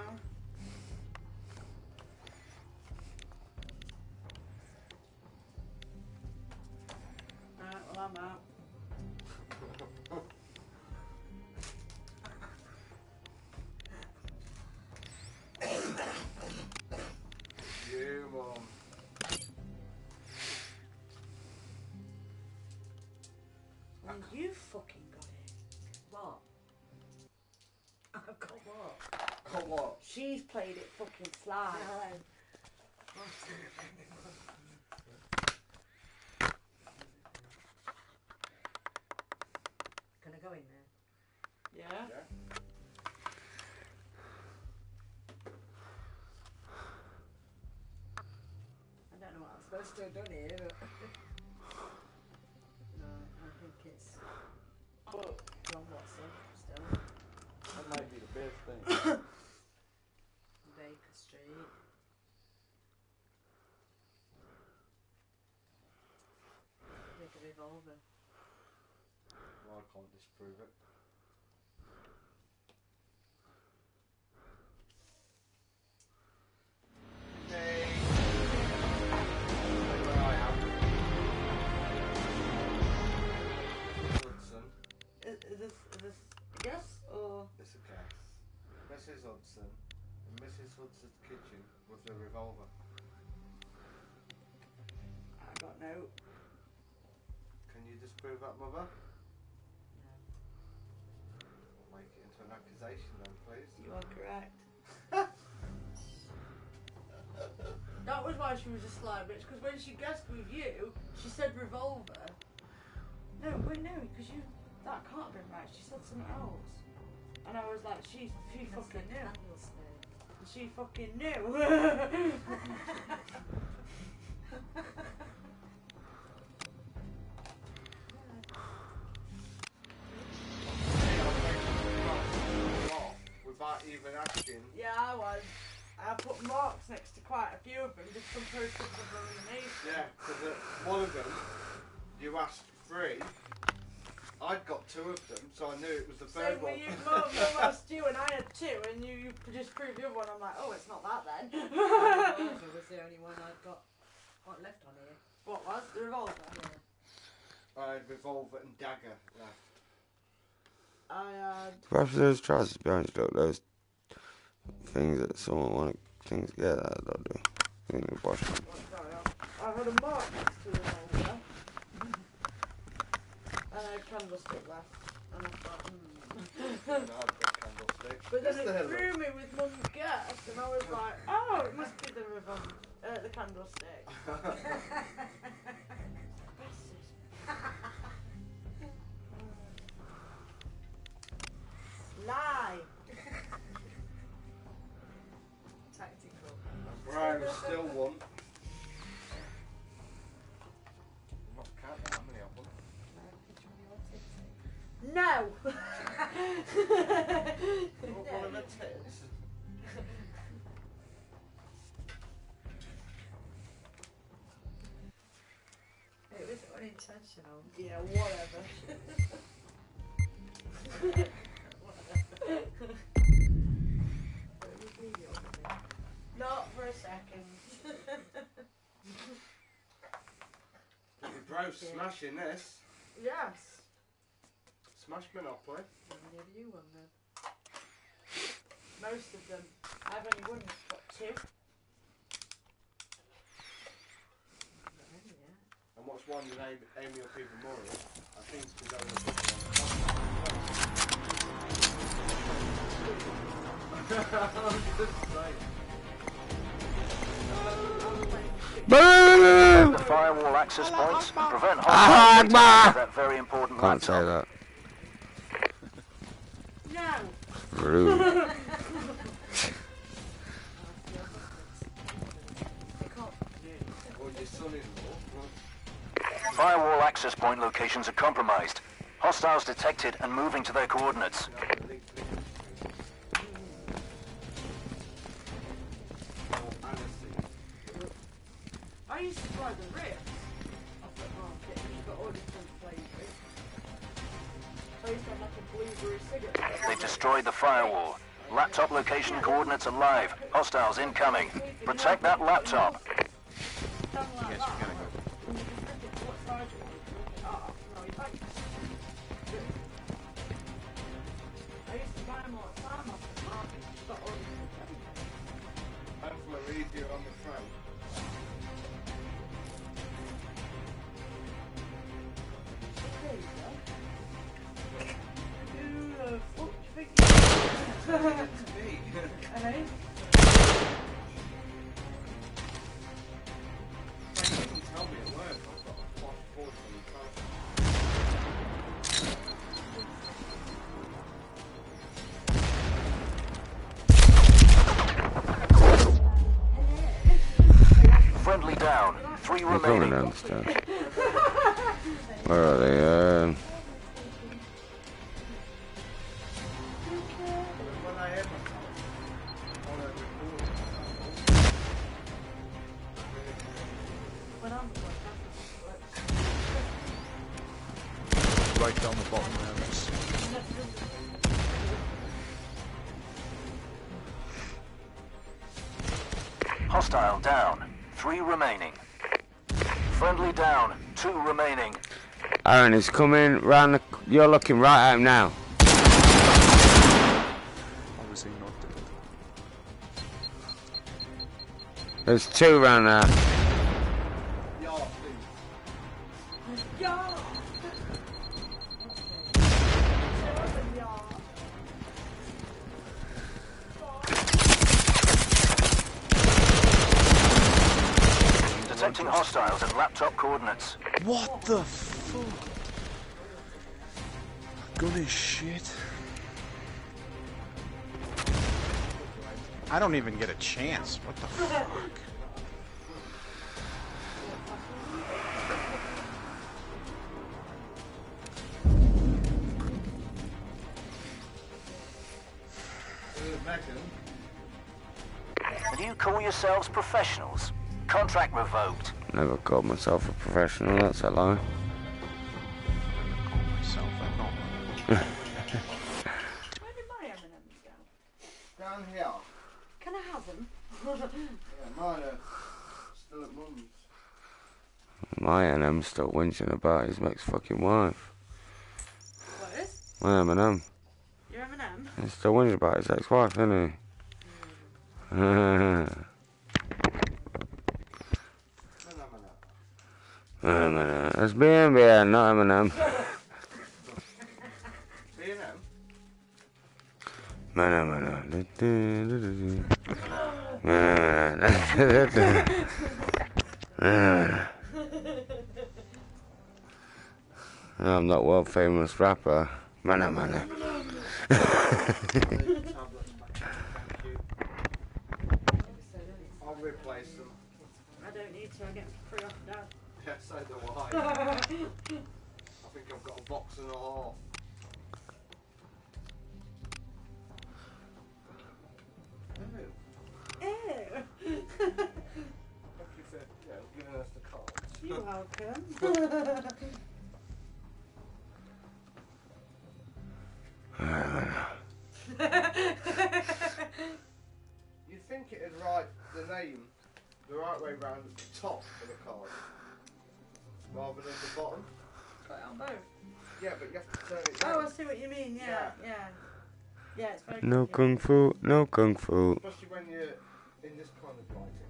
now. Alright, well I'm out. you, mum. Well, you fucking what? She's played it fucking sly. No. Can I go in there? Yeah? Yeah. I don't know what I'm supposed to have done here, but. no, I think it's John Watson still. That might be the best thing. Baker Street. A revolver. well, I can't disprove it. Hey. Where I. Hudson. Is, is this is this guess or It's a guess. Mrs. Hudson in Mrs. Hudson's kitchen with a revolver. Disprove that, mother? No. We'll make it into an accusation then, please. You are correct. that was why she was a sly bitch, because when she guessed with you, she said revolver. No, wait, no, because you. That can't have been right. She said something else. And I was like, she, she That's fucking knew. candlestick. She fucking knew. Without even asking. yeah, I was. I put marks next to quite a few of them, just some posters of elimination. Yeah, because one of them, you asked three. I'd got two of them, so I knew it was the Same third with one. you, mum, mum asked you and I had two and you, you just proved the other one. I'm like, oh, it's not that then. revolver was the only one I'd got, got left on here. what was? The revolver? Yeah. I had revolver and dagger left. I had... Perhaps those trousers behind you, look, those things that someone want to things yeah, that they'll do. I think they'll wash them. I had a mark next to the revolver. And I had candlestick left. And I thought, hmm. And I'd got candlestick. But then Just the it hell threw me with mum's guess and I was like, oh, it must be the revolver, uh, the candlestick. Brian still one. I'm not counting how many of them. No. What one of the tits? It was unintentional. yeah, whatever. But you leave it on me. Not for a second. Bloody bro, smashing this. Yes. Smash Monopoly. How many you won then? Most of them. I've only won what two. Not yet. And what's one that aim, aiming up even more? I think it's because I was just saying. Oh Boom! Firewall access points prevent Ah, hostile Akbar! that very important Can't say that. No. Rude. That's the other I can't. Or your son-in-law. Firewall access point locations are compromised. Hostiles detected and moving to their coordinates. I used to try the Ritz off oh, the market and you got all different flavours. I used to have like a blueberry cigarette. They destroyed the firewall. Laptop location coordinates are live. Hostiles incoming. Protect that laptop. Stand like Yes, They're coming remaining. downstairs. Where are they? Aaron is coming round the. You're looking right at him now. he not? There's two round there. I don't even get a chance. What the fuck? Do you call yourselves professionals? Contract revoked. Never called myself a professional. That's a lie. Call myself. I'm not. Where did my M&M's go? down here. Can I have them? Yeah, mine are still at mum's. My M still whinging about his next fucking wife. what is? My M&M. Your M&M? He's still whinging about his ex-wife, isn't he? No, no, no. M&M. It's B&B, not M&M. B&M? I'm not world famous rapper. Mana mana. giving us the cards. You're welcome. You'd think it'd write the name the right way round at the top of the card rather than the bottom. Got it on both. Yeah, but you have to turn it Oh, I down. see what you mean. Yeah, yeah, yeah. it's very. No confusing. kung fu, no kung fu. Especially when you're in this kind of lighting.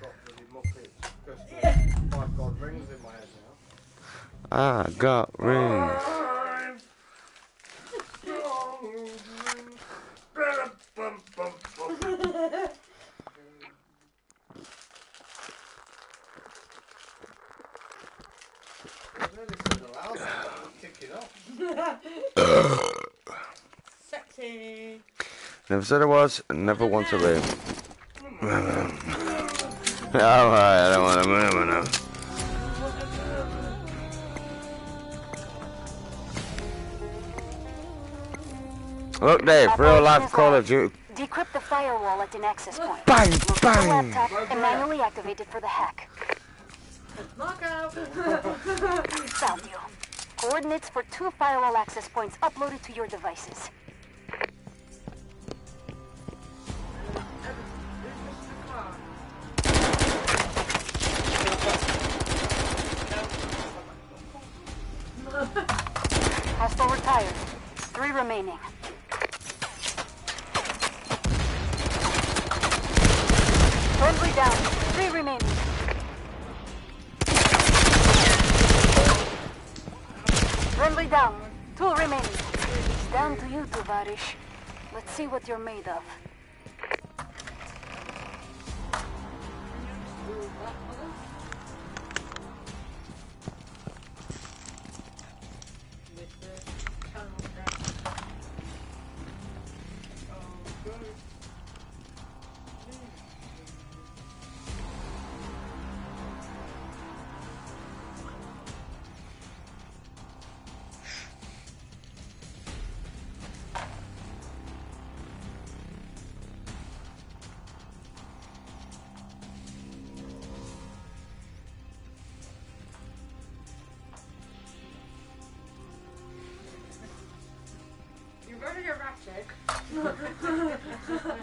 Bloody Muppets Christmas. I've got rings in my head now. I got rings. I really said aloud, I'm kicking off. Sexy. Never said I was, and never want to be. Alright, I don't want to move now. Look, Dave, real life Call of Duty. Decrypt the firewall at an access point. Bang, Locate the bang. laptop and manually activate it for the hack. Mark out. Found you. Coordinates for two firewall access points uploaded to your devices. Hostile retired. Three remaining. Friendly down. Three remaining. Down. Two remaining. It's down to you, Tovarish. Let's see what you're made of. 呵呵呵呵呵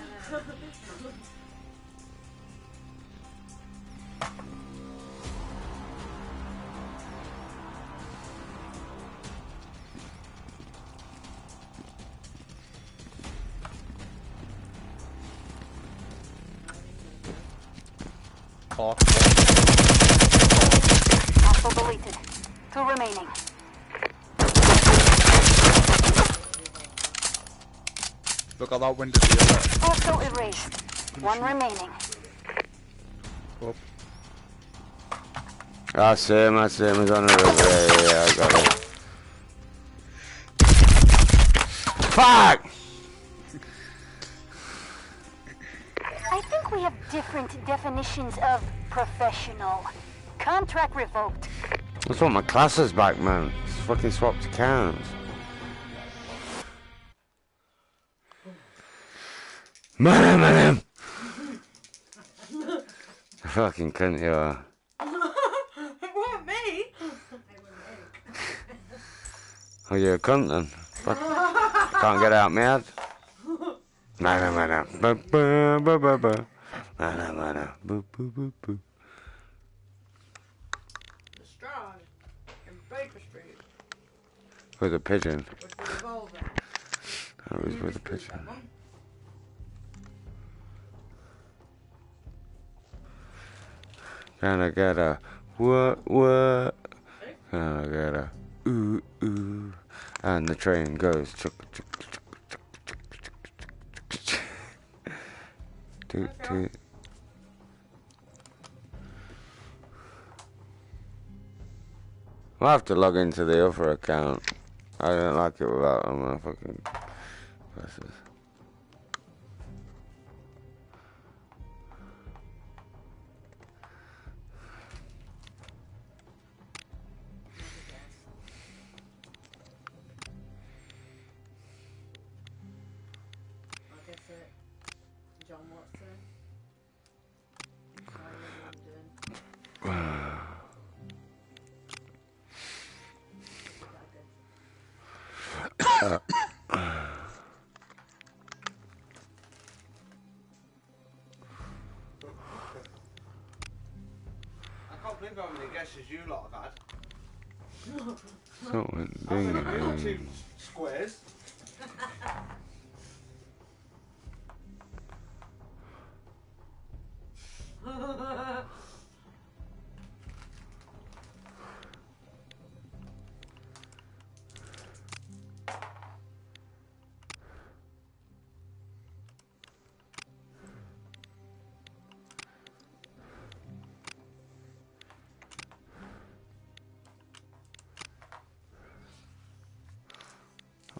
that window to your left. Also erased. One remaining. Up. I see him, I see him, he's on the roof. Yeah, yeah, yeah, I got it. Fuck! I think we have different definitions of professional. Contract revoked. That's what my class is back, man. It's fucking swapped accounts. Man, man, Fucking cunt you are. it weren't me. Oh, you're a cunt then. Fuck. Can't get out, mad. Mana, mana. Ba, ba, ba, ba, ba. Mana, mana. Boo, boo, boo, boo. Lestrade in Baker Street With a pigeon. with the revolver. I was with a pigeon. Can I get a what, what? Can I get a ooh, ooh? And the train goes chuk, chuk, chuk, chuk, chuk, chuk, chuk, chuk. Toot, toot. I'll have to log into the other account. I don't like it without my fucking presses.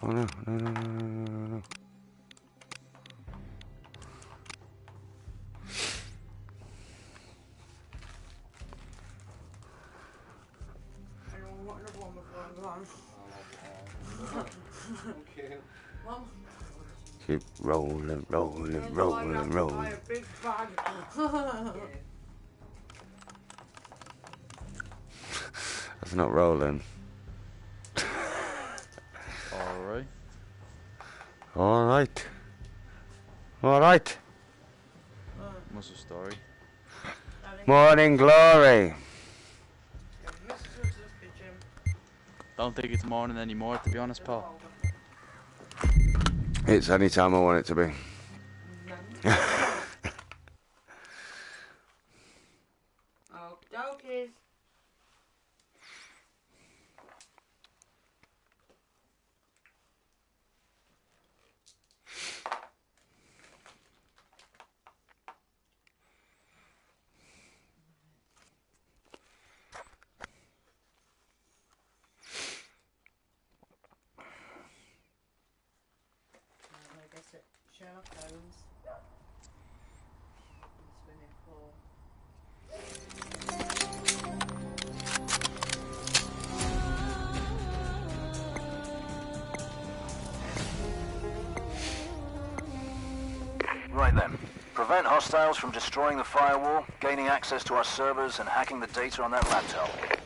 Oh no, no, no, no, no, no, no. I don't want another one before I'm gone. Okay. Mum, keep rolling, rolling, And I have rolling, rolling. a big bag. Yeah. That's not rolling. Alright. All right. All right. What's the story? Morning glory. Mrs. was the gym. Don't think it's morning anymore, to be honest, Paul. It's any time I want it to be. From destroying the firewall, gaining access to our servers, and hacking the data on that laptop.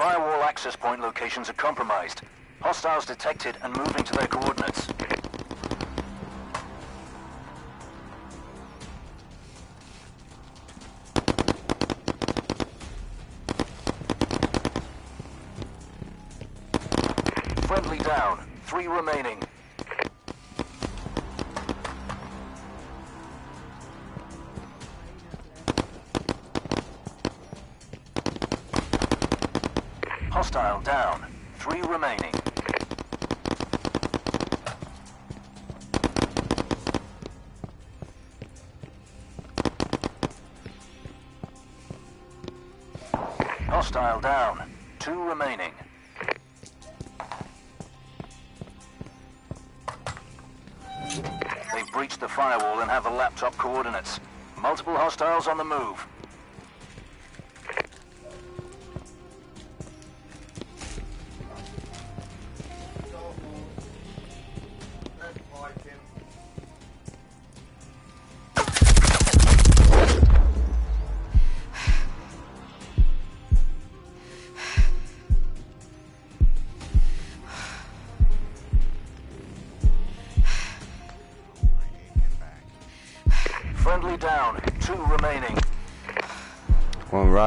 Firewall access point locations are compromised. Hostiles detected and moving to their coordinates. Hostile down. Two remaining. They've breached the firewall and have the laptop coordinates. Multiple hostiles on the move.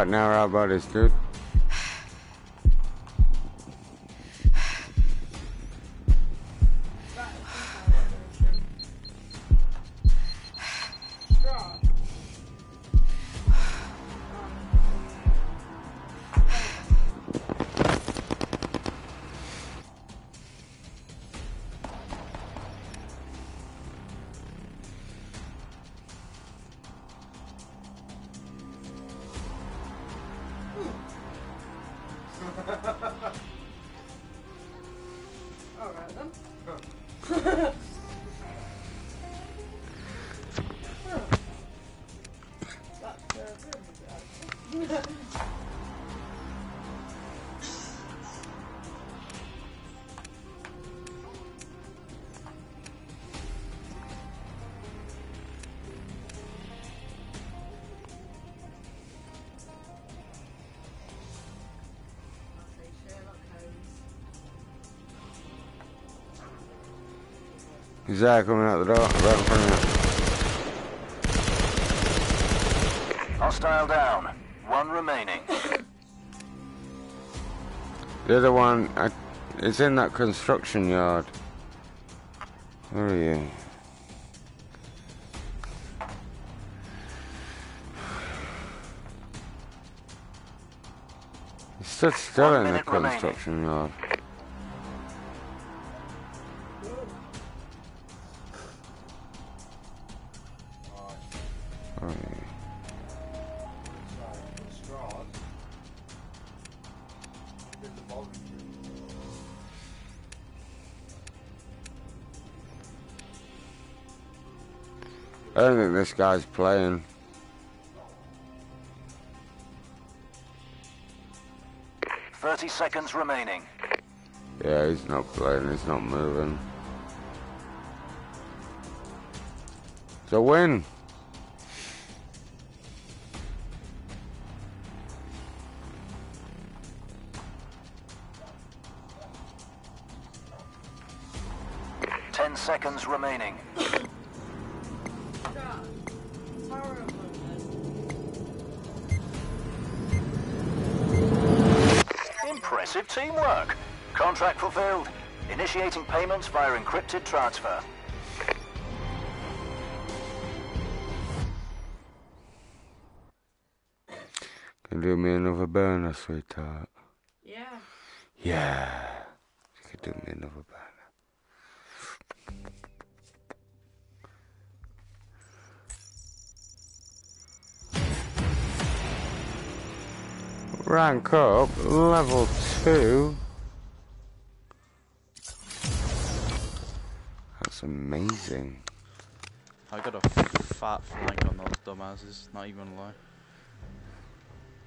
Right now, our buddies, dude. That coming out the door? Right in front of Hostile down. one remaining. The other one, I, it's in that construction yard. Where are you? Stood still in the minute remaining. construction yard. This guy's playing. Thirty seconds remaining. Yeah, he's not playing, he's not moving. It's a win! Encrypted transfer. Can you do me another burner, sweetheart? Yeah. Yeah. You could do me another burner. Rank up, level 2. Amazing. I got a fat flank on those dumbasses, not even a lie.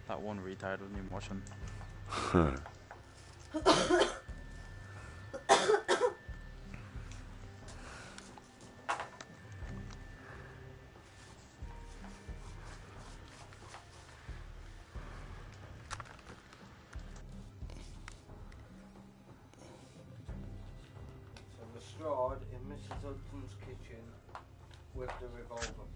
That one retard wasn't even watching. kitchen with the revolver.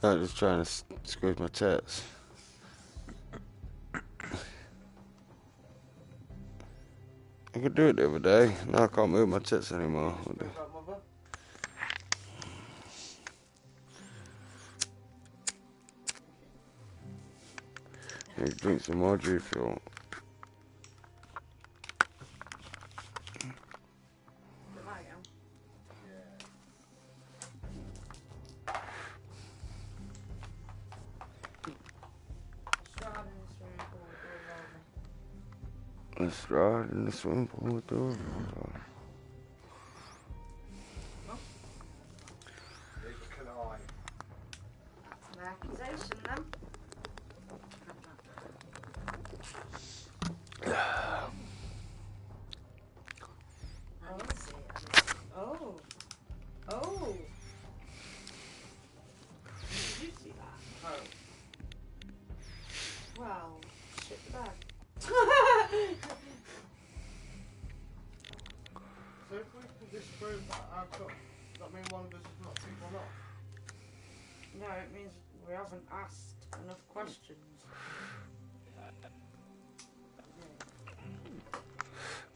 For a just trying to squeeze my tits. I could do it every day. Now I can't move my tits anymore. What the- Is that mother? Yeah, drink some more G Fuel. But I am. Strad in the swimming pool with the revolver. Lestrade in the swimming pool with the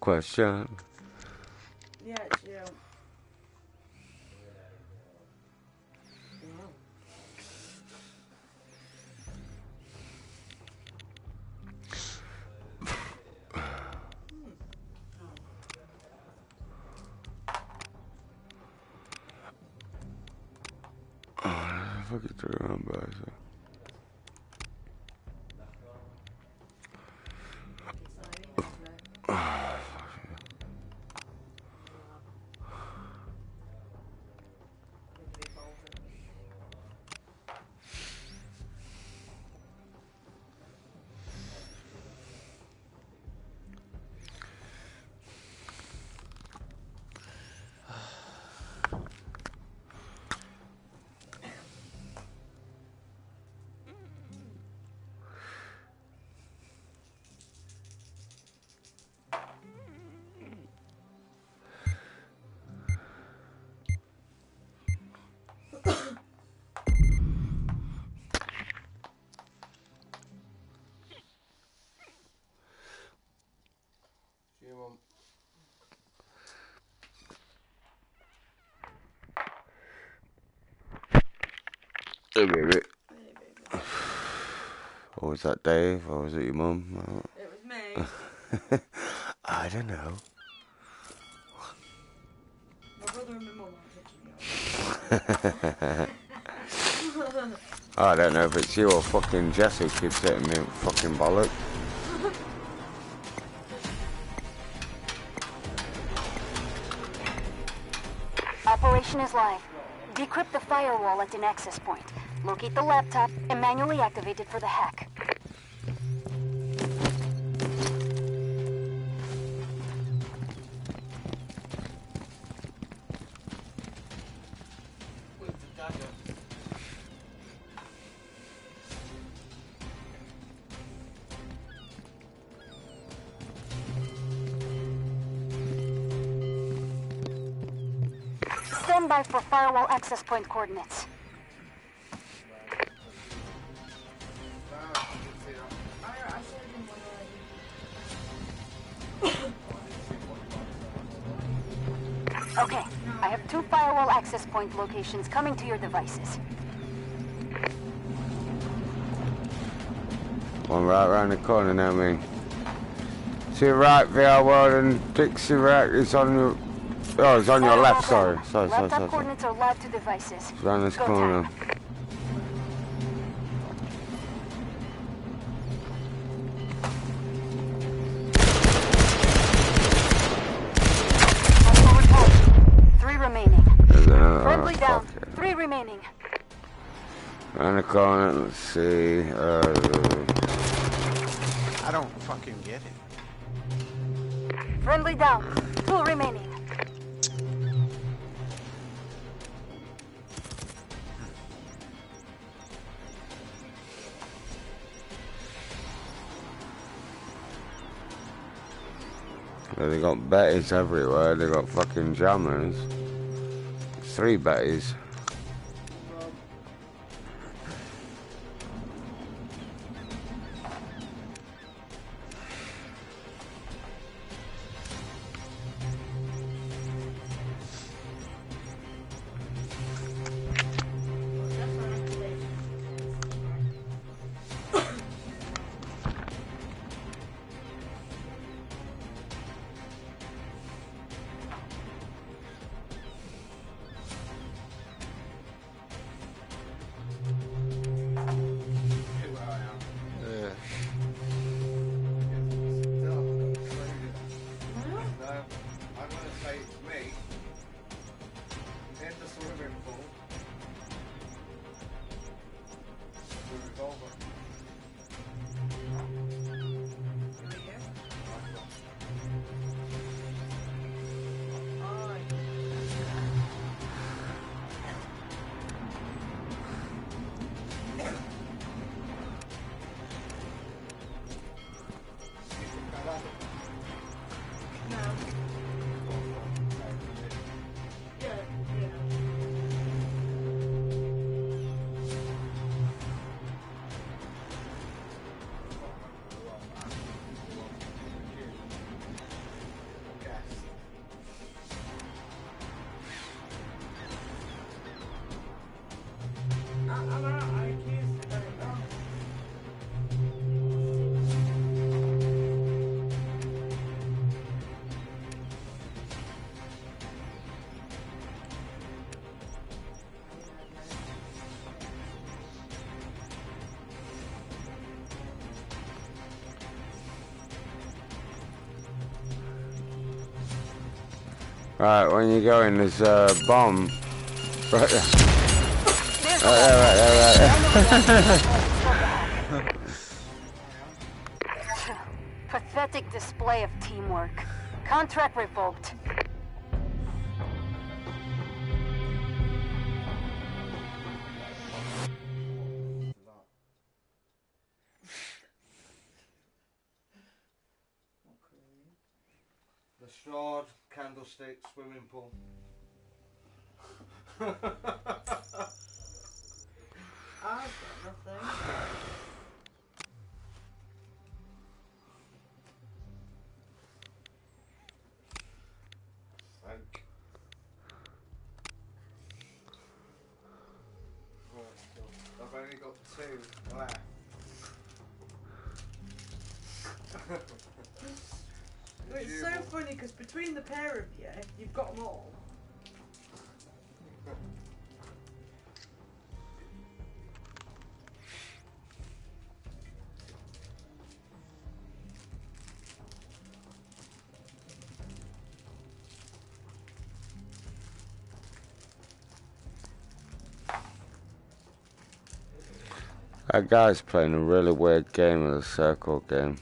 Question. Yeah, Hey, baby. Hey, baby. Or was that Dave? Or was it your mum? It was me. I don't know. My brother and my mum aren't touching me. I don't know if it's you or fucking Jesse keeps hitting me with fucking bollocks. Operation is live. Decrypt the firewall at an access point. Locate the laptop and manually activate it for the hack. Stand by for firewall access point coordinates. Point coming to your devices. One right round the corner now, man. To your right, VR World and Dixie Rack is on your... Oh, it's on your left, sorry. Sorry, sorry, Laptop sorry. sorry. coordinates are live to devices. It's around this corner. time. Got betties everywhere. They got fucking jammers. Three betties. Right, when you go in, there's a bomb. Right there. Right there, right there, right there. Pathetic display of teamwork. Contract revoked. That guy's playing a really weird game of the circle game.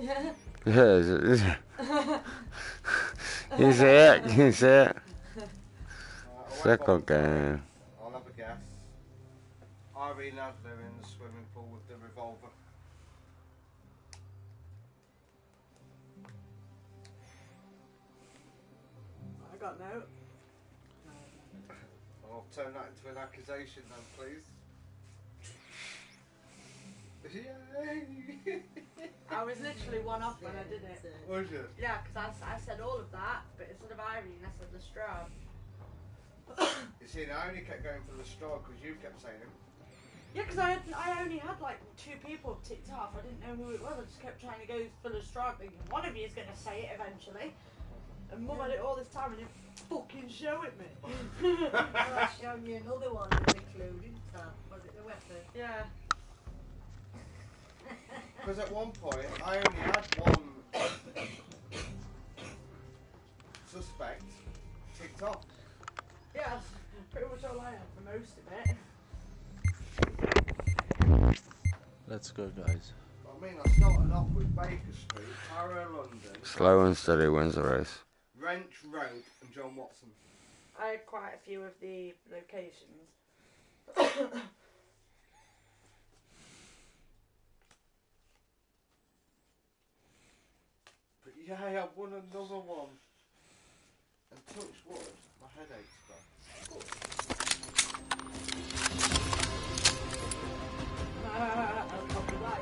Yeah. Yeah, is it- is it- Circle see I, s- I said all of that, but instead of Irene, I said Lestrade. You see, I only kept going for the straw because you kept saying him. Yeah, because I, had- I only had like two people ticked off. I didn't know who it was. I just kept trying to go for Lestrade, thinking one of you is going to say it eventually. And Mum had it all this time and didn't fucking show it me. Well, I've shown you another one with a clue, didn't I? Was it the weapon? yeah. Because at one point, I only had one suspect ticked off. Yeah, that's pretty much all I had for most of it. Let's go, guys. I mean, I started off with Baker Street, Harrow London, Slow and steady wins the race. Wrench Road, and John Watson. I had quite a few of the locations. But yeah, I won another one. And touch wood, my headache's gone. I'll copy that,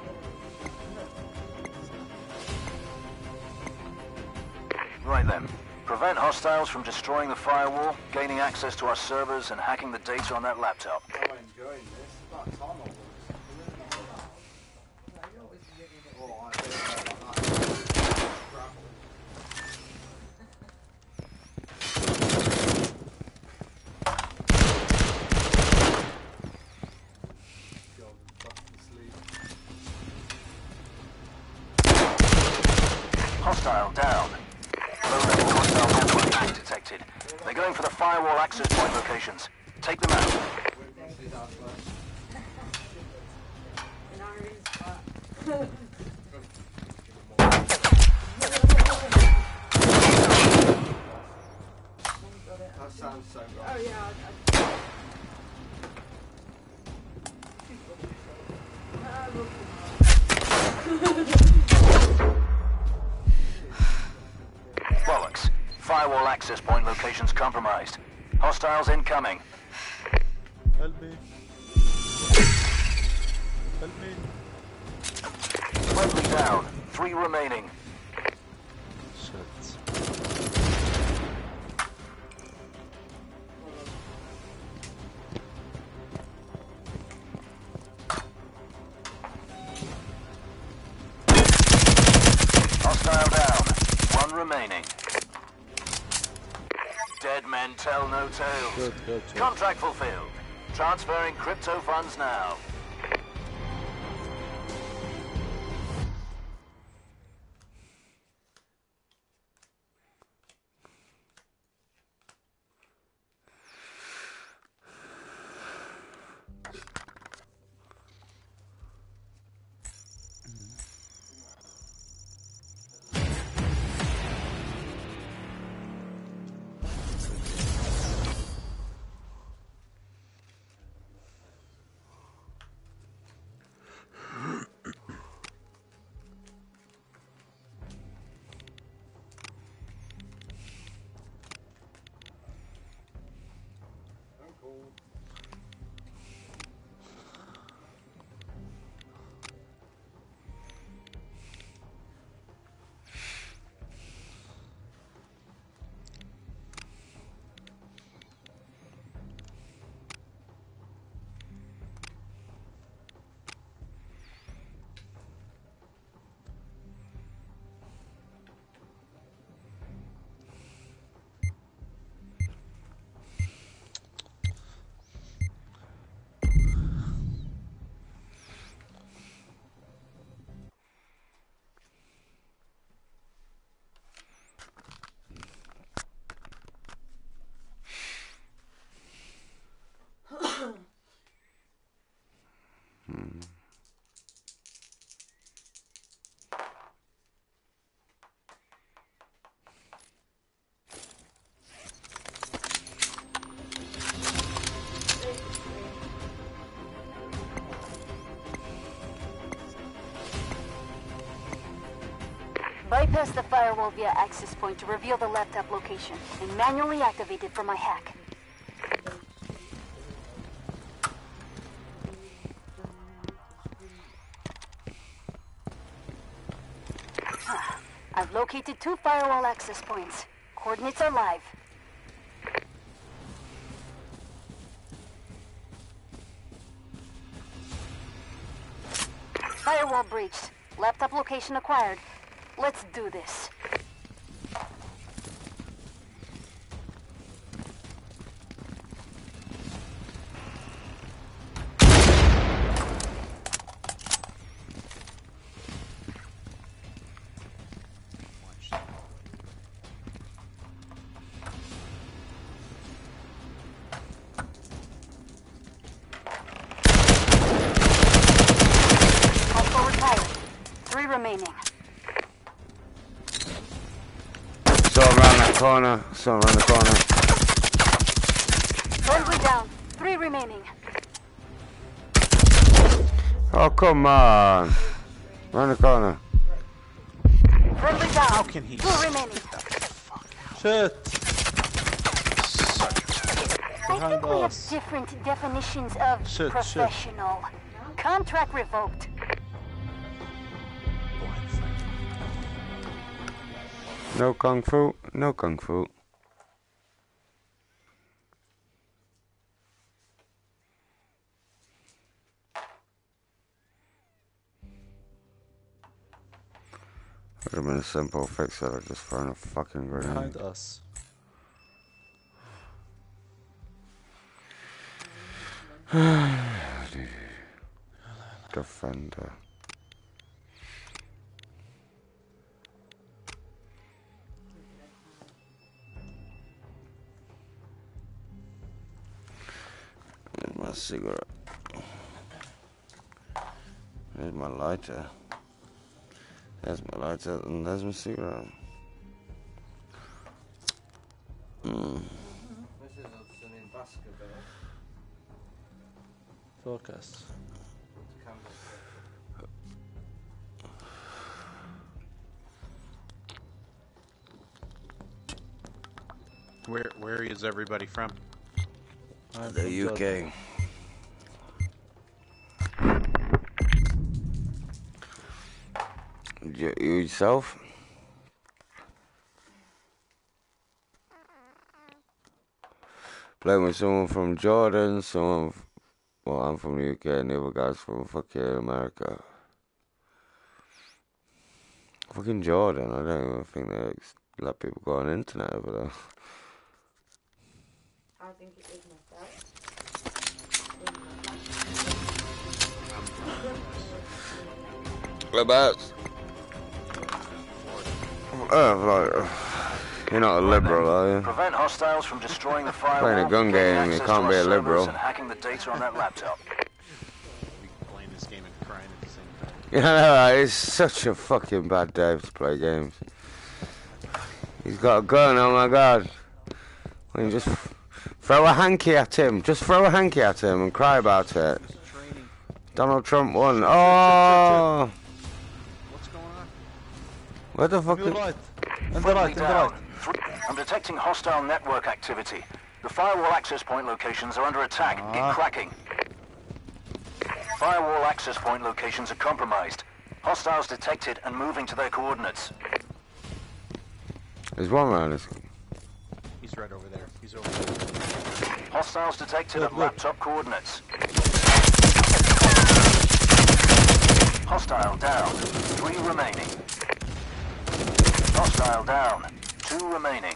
Right then. Prevent hostiles from destroying the firewall, gaining access to our servers, and hacking the data on that laptop. I'm Firewall access point locations compromised. Hostiles incoming. Help me. Help me. Friendly down. Three remaining. Transferring crypto funds now. Bypass the firewall via access point to reveal the laptop location and manually activate it for my hack. Ah, I've located two firewall access points. Coordinates are live. Firewall breached. Laptop location acquired. Let's do this. Corner. Saw him around the corner. Friendly down. Three remaining. Oh, come on. Around the corner. Friendly down. How can he? Two remaining. Shit! I Behind think we have different definitions of Shit, shit. professional. Contract revoked. No kung fu. No kung fu. Would have been a simple fix that I just found a fucking grenade. Behind us. Defender. There's my cigarette. There's my lighter. There's my lighter and there's my cigarette. Mm. This is Hudson in Baskerville. Focus. Where where is everybody from? I'm The UK. Jordan. Yourself? Playing with someone from Jordan, someone. Well, I'm from the UK, and the other guy's from fucking America. Fucking Jordan, I don't even think they let people go on the internet over there. I think it is myself. Whereabouts? Oh, like, you're not a liberal, are you? Prevent hostiles from destroying the firewall. Playing a gun game, you can't be a liberal. And hacking the data on that laptop. We playing this game and crying at the same time. You know, it's such a fucking bad day to play games. He's got a gun, oh my god. When you just f- throw a hanky at him, just throw a hanky at him and cry about it. Donald Trump won. Oh! What's going on? What the fuck? To the is- right. And the right, and the right. I'm detecting hostile network activity. The firewall access point locations are under attack. Ah. Get cracking. Firewall access point locations are compromised. Hostiles detected and moving to their coordinates. There's one around us. He's right over there. He's over there. Hostiles detected Look, at look. laptop coordinates. Hostile down. Three remaining. Hostile down. Two remaining.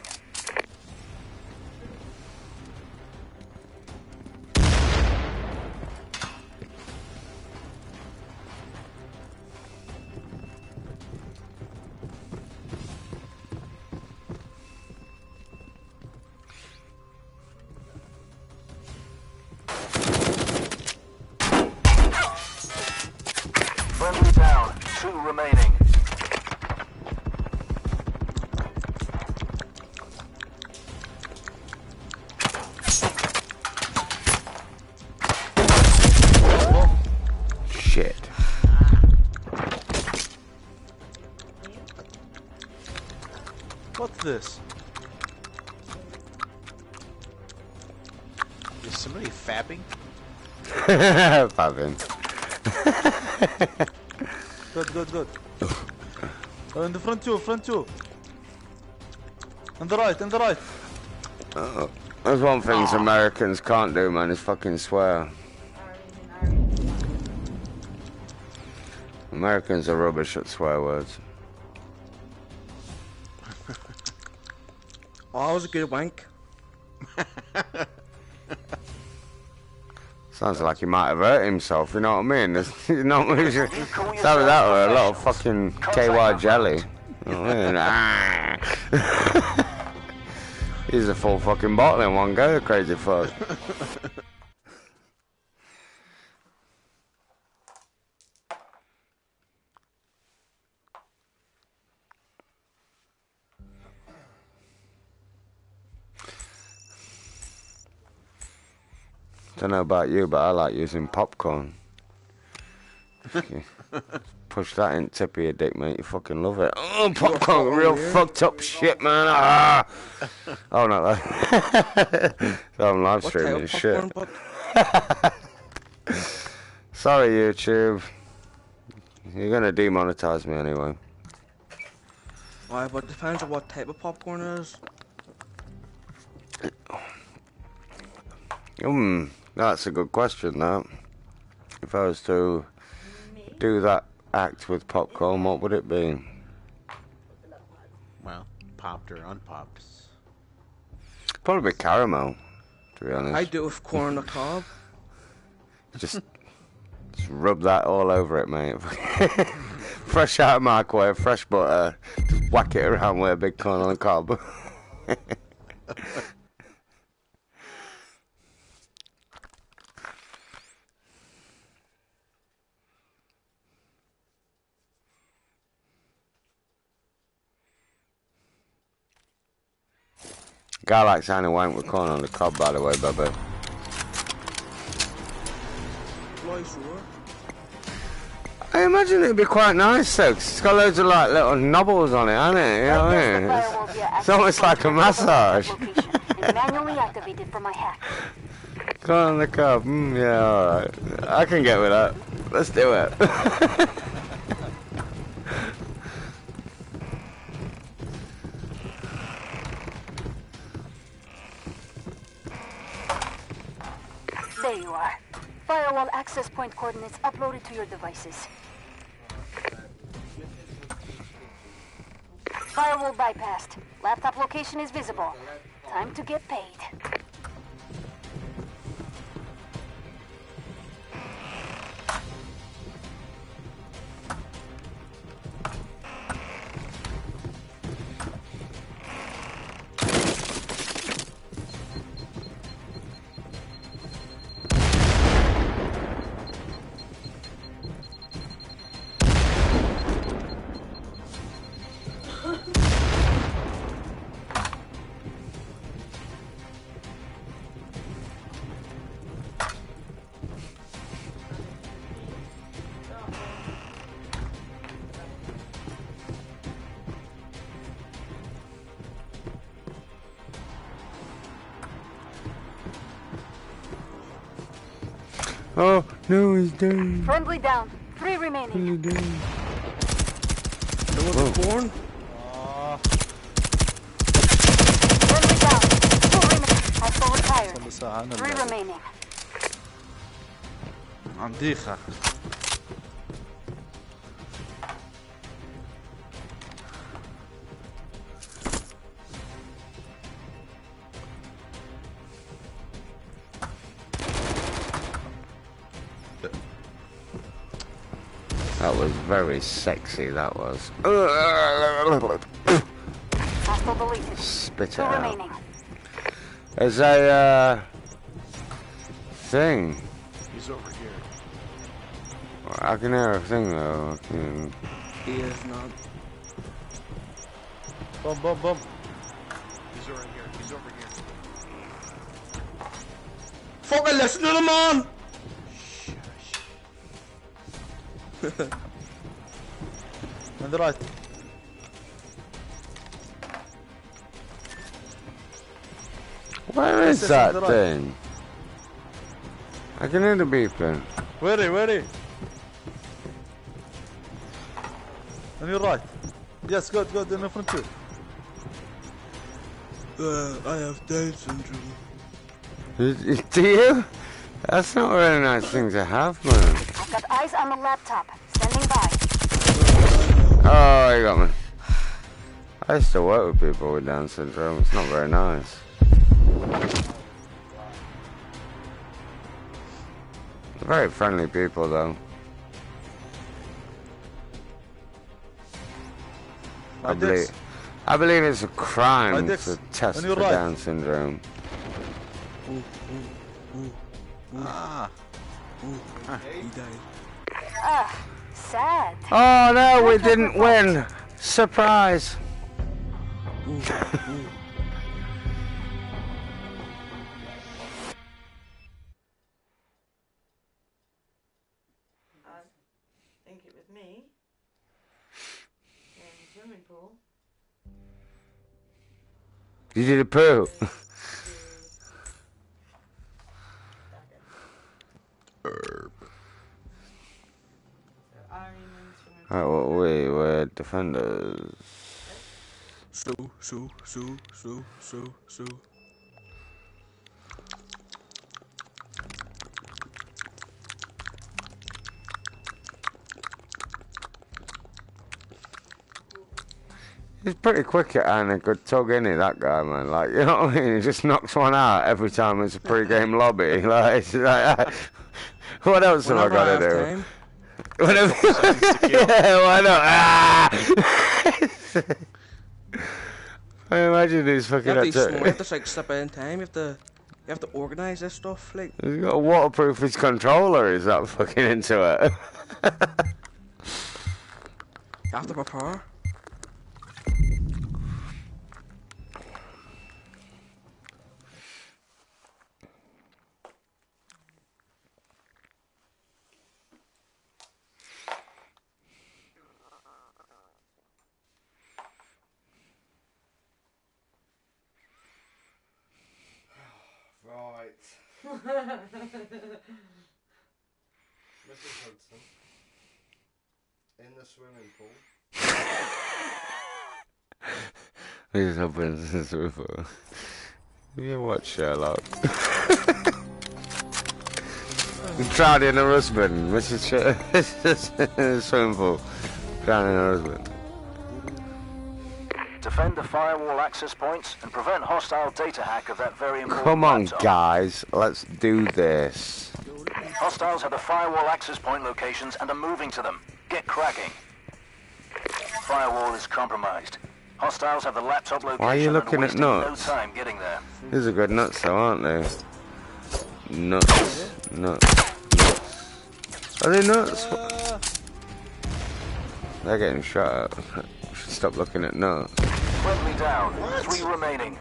Fabbing. Good, good, good. Uh, in the front two, front two. On the right, on the right. There's one thing Americans can't do, man, is fucking swear. Americans are rubbish at swear words. Oh, that was a good wank. Sounds like he might have hurt himself, you know what I mean? There's, know what I mean? That was that or a lot of fucking KY jelly. You know what I mean? Ah. He's a full fucking bottle in one go, crazy fuck. Don't know about you, but I like using popcorn. Push that in tip of your dick, mate. You fucking love it. Oh, popcorn, real fucked up shit, man. Ah. Oh, no, that. so I'm live streaming shit. Sorry, YouTube. You're gonna demonetize me anyway. Why? But depends on what type of popcorn it is. That's a good question. That. If I was to do that act with popcorn, what would it be? Well, popped or unpopped. Probably caramel. To be honest. I do with corn on the cob. Just, just rub that all over it, mate. fresh out of microwave, fresh butter. Just whack it around with a big corn on the cob. Guy likes Annie Wank with corn on the cob, by the way, roar. I imagine it'd be quite nice though, 'cause it's got loads of like little knobbles on it, hasn't it? You know what I mean? It's, it's almost like a massage. Activated my hack. Go on the cob, Mm, yeah, alright. I can get with that. Let's do it. Firewall access point coordinates uploaded to your devices. Firewall bypassed. Laptop location is visible. Time to get paid. no, he's dead. Friendly down. Three remaining. He's dead. There was Whoa. corn. Friendly down. Two remaining. Hostile retired. صلي ساعة أنا Three اللي- remaining. عنديخة That sexy that was. Spit it Two out. There's a uh, thing. He's over here. I can hear a thing though. He is not. Bum bum bum. He's over here. He's over here. Fuck! Fucking listen to the man. Shush. right Where Yes, is that right. thing? I can hear the beeping. Where are you? Where are you? On your right. Yes, good, good, in the front too. Uh, I have Down syndrome. Do you? That's not a really nice thing to have, man. I've got eyes on the laptop. Standing by. Oh, you got me. I used to work with people with Down syndrome. It's not very nice. They're very friendly people, though. I believe. I believe it's a crime to test for right. Down syndrome. Ah. He died. Ugh, sad. Oh no, we didn't win! Surprise! I think it was me. In the swimming pool. You did a poo. So I'm in the swimming Alright, well, we were defenders. So, so, so, so, so, so. He's pretty quick at having a good tug, isn't he, that guy, man? Like, you know what I mean? He just knocks one out every time it's a pre-game lobby. Like, it's like what else have I Whenever got to do? time, Whatever. yeah, why not? Ah! I imagine he's you fucking have to up be you have to like slip in time, you have to, you have to organise this stuff, like, He's got a waterproof his controller, Is that fucking into it. you have to prepare. Right. Mrs. Hudson. In the swimming pool. He's hoping this is Rufo. Have you watch Sherlock? Drowning her husband, Mrs. Sh- swimming pool. Drowning her husband. Defend the firewall access points and prevent hostile data hack of that very important Come on, laptop. guys, let's do this. Hostiles have the firewall access point locations and are moving to them. Get cracking. Firewall is compromised. Hostiles have the laptop location Why are you looking at nuts? no time getting there. These are good nuts, though, aren't they? Nuts, nuts, nuts. Are they nuts? They're getting shot at. Should stop looking at nuts. Friendly down. Three remaining.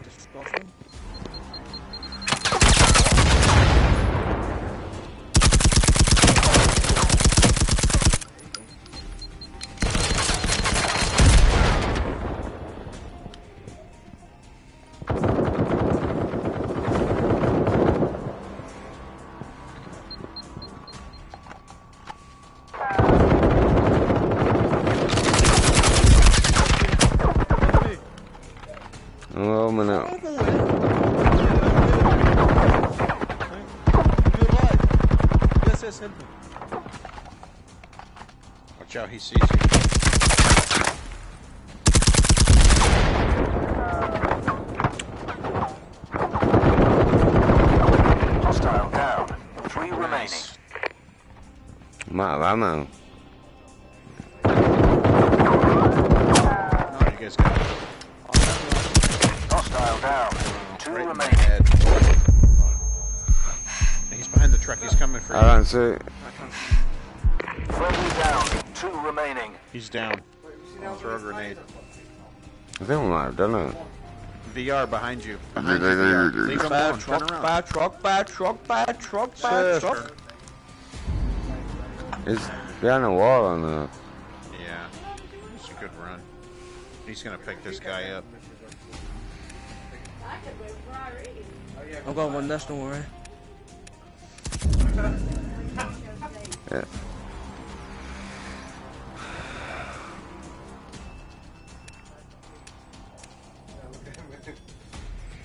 He sees you. Hostile down. Three remaining. Nice. I'm out of ammo. You guys got it. Hostile down. Two Right remaining. He's behind the truck. He's coming for I don't see. He's down. I'll throw a grenade. I think we might have done it. VR behind you. Behind you, VR. Leave him Bad alone. Turn truck, around. bad truck, bad truck, bad truck, bad truck. It's behind a wall on the. Yeah. It's a good run. He's gonna pick this guy up. I could wait for Irene. yeah, I'm gonna win this, don't worry. Yeah.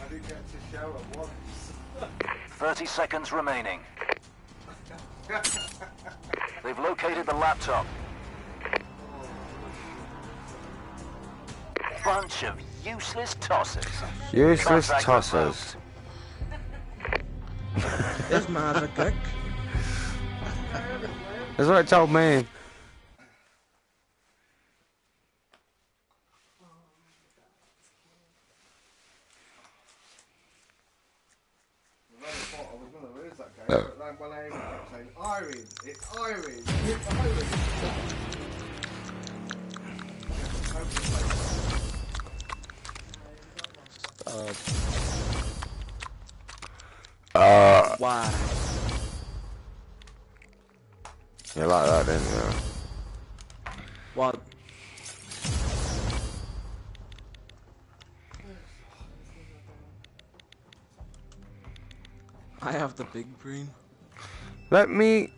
I didn't get to show once. 30 seconds remaining. They've located the laptop. Bunch of useless tossers. Useless Contract tossers. This man's a cook. That's what it told me. Big brain. Let me.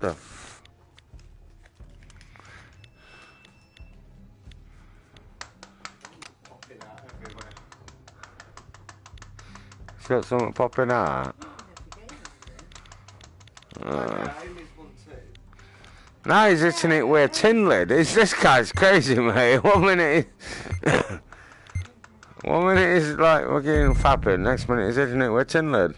The f- it's got something popping out. Too. Now he's hitting it with a tin lid. This guy's crazy, mate. One minute, one minute is like we're getting fapping. Next minute is hitting it a tin lid.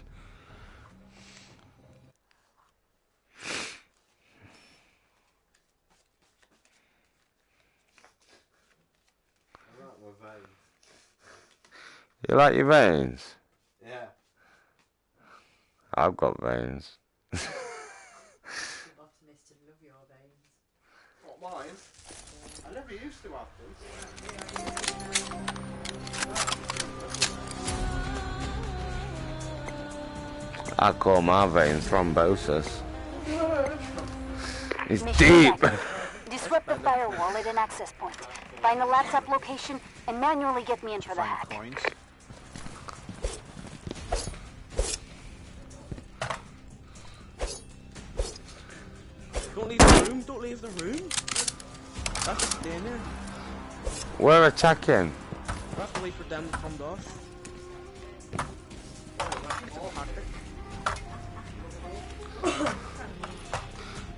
I like my veins. You like your veins? Yeah. I've got veins. I call my veins thrombosis. It's Mission deep. Disrupt the firewall at an access point. Find the laptop location and manually get me in for the Find hack. coins. Don't leave the room. Don't leave the room. That's just staying. We're attacking. We have to wait for them to come to us.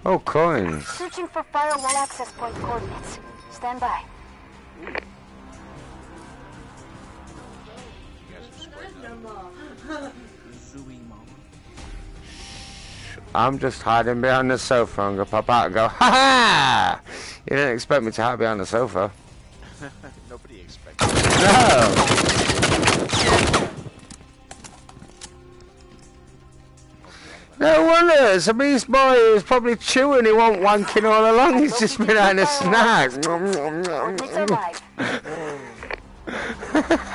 Oh, coins. Searching for firewall access point coordinates. Stand by. You guys are square. Zooey mama. I'm just hiding behind the sofa. I'm gonna pop out and go, ha ha! You didn't expect me to hide behind the sofa. Nobody expected. No! No wonder, it's a beast boy who's probably chewing, he wasn't wanking all along, he's just been having a snack.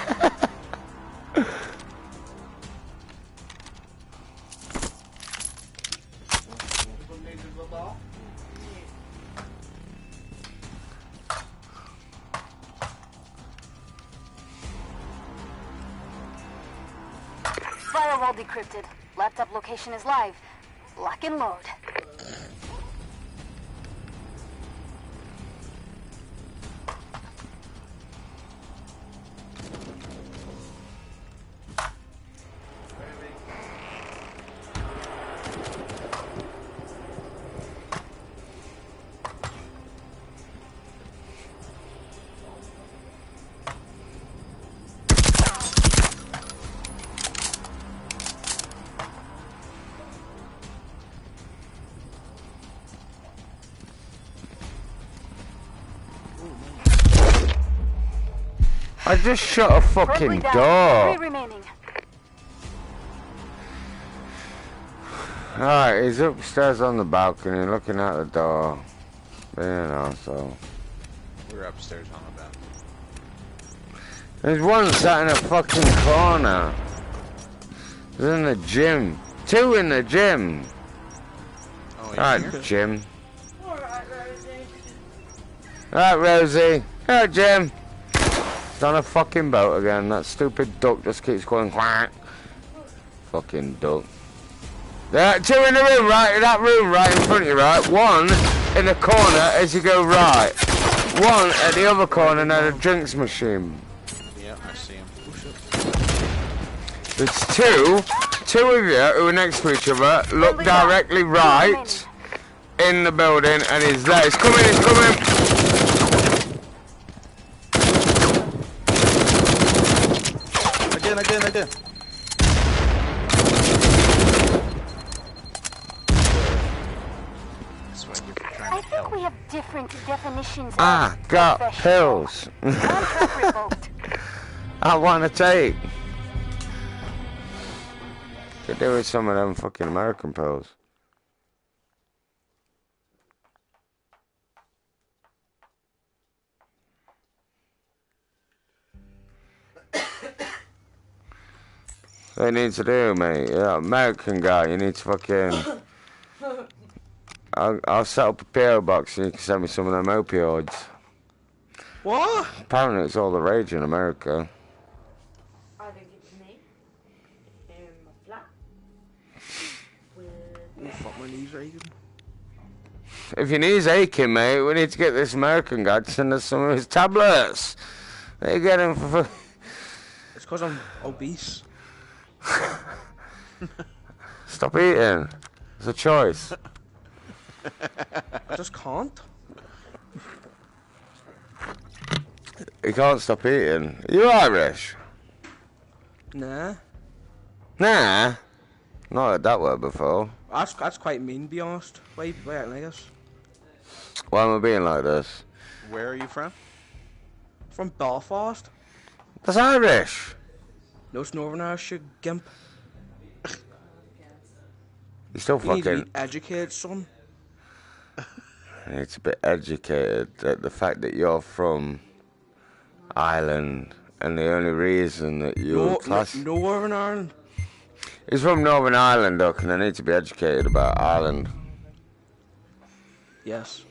Laptop is live. Lock and load. Just shut a fucking door. Three remaining. Alright, he's upstairs on the balcony looking out the door. You know, so. We're upstairs on the balcony. There's one sat in a fucking corner. He's in the gym. Two in the gym. Oh, Alright. Jim. Alright, Rosie. Alright, Rosie. Alright, Jim. It's on a fucking boat again. That stupid duck just keeps going quack. Fucking duck. There are two in the room, right? In that room, right in front of you, right? One in the corner as you go right. One at the other corner near the drinks machine. Yeah, I see him. There's two, two of you who are next to each other. Look directly right in the building, and he's there. He's coming. He's coming. Again, again, again. That's what you're trying I to think help. we have different Ah, got pills. I want to take. Could do with some of them fucking American pills. They need to do, mate. Yeah, American guy, you need to fucking. I'll, I'll set up a PO box and you can send me some of them opioids. What? Apparently, it's all the rage in America. I think it's me. Um, in my flat. With Oh, fuck, my knees are aching. If your knee's aching, mate, we need to get this American guy to send us some of his tablets. They get him for. It's because I'm obese. Stop eating. It's a choice. I just can't. You can't stop eating. You Irish? Nah. Nah. Not heard that word before. That's that's quite mean, to be honest. Why you why acting like this? Why am I being like this? Where are you from? From Belfast. That's Irish. No, it's Northern Irish, you gimp. You're still You need to fucking. be educated, son. You need to be educated at the fact that you're from Ireland, and the only reason that you No, no, class. Northern Ireland. He's from Northern Ireland, Duck, and I need to be educated about Ireland. Yes.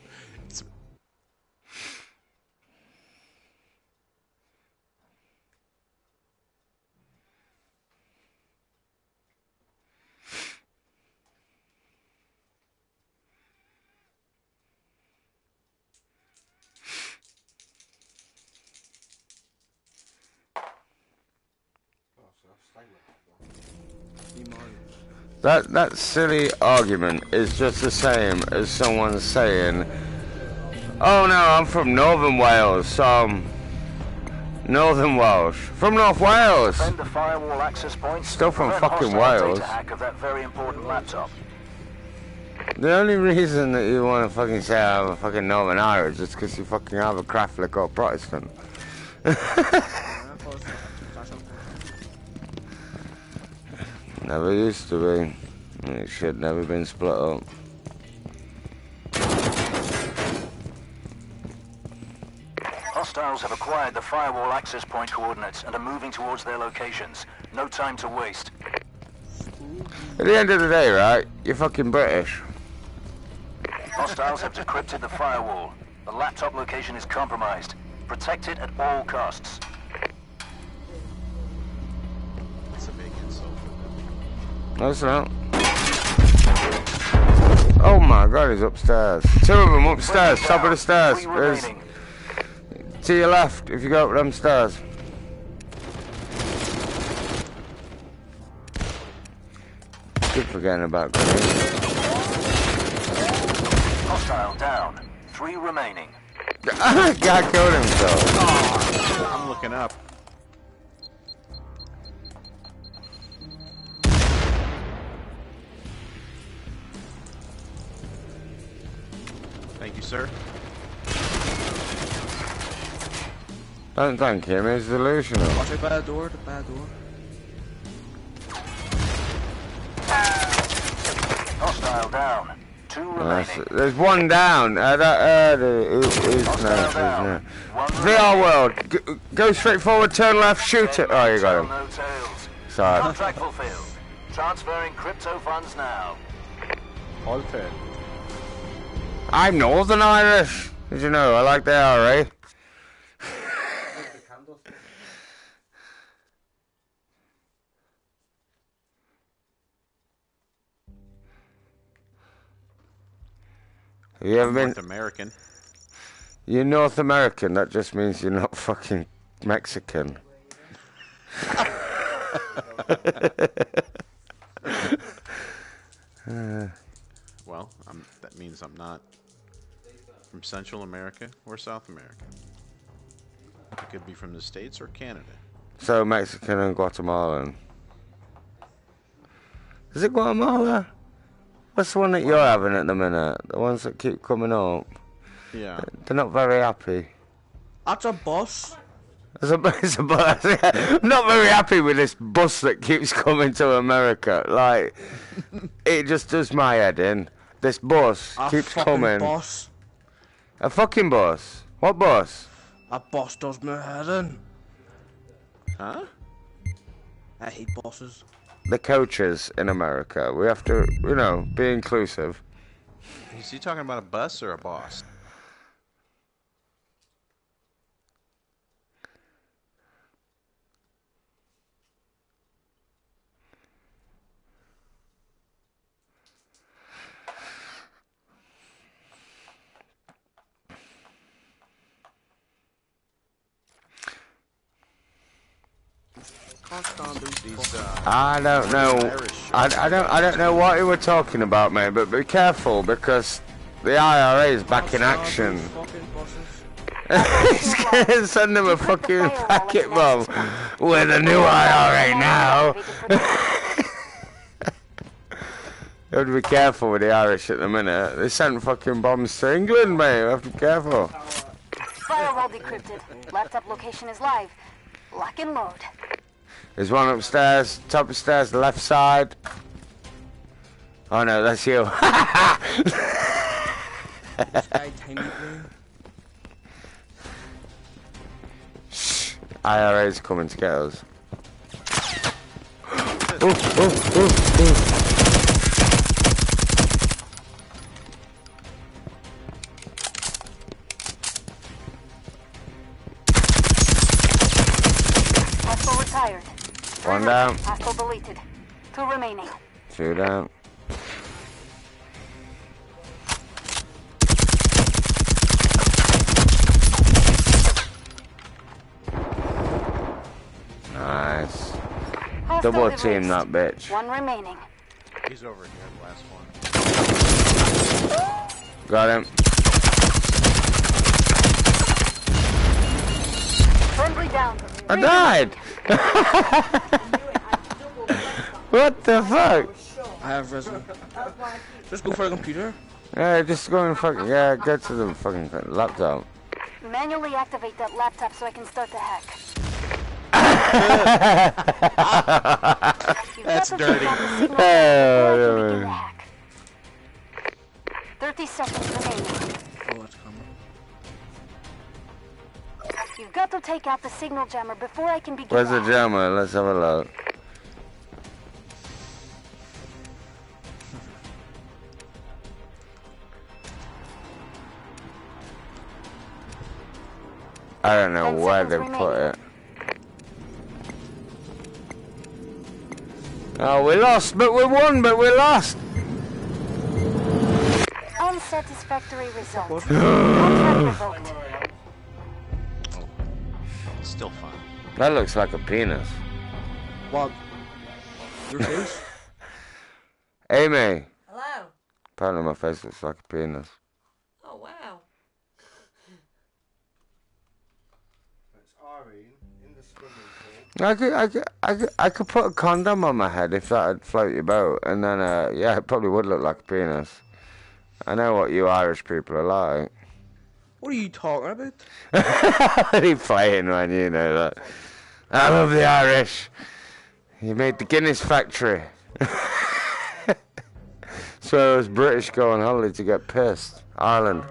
That that silly argument is just the same as someone saying, "Oh no, I'm from Northern Wales, so I'm Northern Welsh, from North Wales." Defend the firewall access points. Still from fucking Wales. Hack of that very important laptop. The only reason that you want to fucking say I'm a fucking Northern Irish is because you fucking have a Catholic or Protestant. Never used to be. It should never been split up. Hostiles have acquired the firewall access point coordinates and are moving towards their locations. No time to waste. At the end of the day, right? You're fucking British. Hostiles have decrypted the firewall. The laptop location is compromised. Protect it at all costs. It's a big insult. No, it's not. Oh my god, he's upstairs. Two of them upstairs, top of the stairs. There's, to your left, if you go up them stairs. Keep forgetting about grenades. Hostile down. Three remaining. Guy killed himself. I'm looking up. Sir. Don't thank him, he's delusional. Watch out by the door, the bad door. Hostile down. Two That's- remaining. there's one down. Uh, that, uh, the, who, who's Hostile next? Who's down. next? One VR remaining. world. G- go straight forward, turn left, shoot it. Oh, you got him. No tails. Sorry. Contract fulfilled. Transferring crypto funds now. Altered. I'm Northern Irish. Did you know? I like the IRA. Eh? You ever been North American? You're North American. That just means you're not fucking Mexican. uh, well, I'm, that means I'm not from Central America or South America. It could be from the States or Canada. so Mexican and Guatemalan. Is it Guatemala? What's the one that you're having at the minute? The ones that keep coming up. Yeah. They're not very happy. That's a bus. It's a, it's a bus. I'm not very happy with this bus that keeps coming to America. Like, it just does my head in. This bus A keeps fucking coming. bus. A fucking boss. What boss? A boss does my head in. Huh? I hate buses. The coaches in America. We have to, you know, be inclusive. Is he talking about a bus or a boss? I don't know. I, I don't. I don't know what you were talking about, mate. But be careful because the IRA is back in action. send them a fucking packet bomb. We're the new IRA now. You have to be careful with the Irish at the minute. They sent fucking bombs to England, mate. You have to be careful. Firewall decrypted. Laptop location is live. Lock and load. There's one upstairs, top of stairs, left side. Oh no, that's you. IRA's coming to get us. Ooh, ooh, ooh, One remaining. down. Hostile deleted. Two remaining. Two down. Nice. Hostile Double team erased. that bitch. One remaining. he's over here, the last one. Got him. I died. what the fuck? I have risen. Just go for the computer. Yeah, just go and fucking yeah, go to the fucking laptop. Manually activate that laptop so I can start the hack. That's dirty. take out the signal Oh, before I can begin yeah. 30 seconds remaining. You've got to take out the signal jammer before I can begin Where's the the jammer? Let's have a look. I don't know Ten where they seconds put it. Oh, we lost, but we won, but we lost. Unsatisfactory result. Contract revoked. It's still fun. That looks like a penis. What? Your face? Amy, Hello. apparently my face looks like a penis. Oh wow. It's Irene in the swimming pool. I could, I could, I could, I could put a condom on my head if that'd float your boat, and then, uh, yeah, it probably would look like a penis. I know what you Irish people are like. What are you talking about? what are you playing when you know that? I love the Irish. You made the Guinness factory. so us British go on holiday to get pissed. Ireland.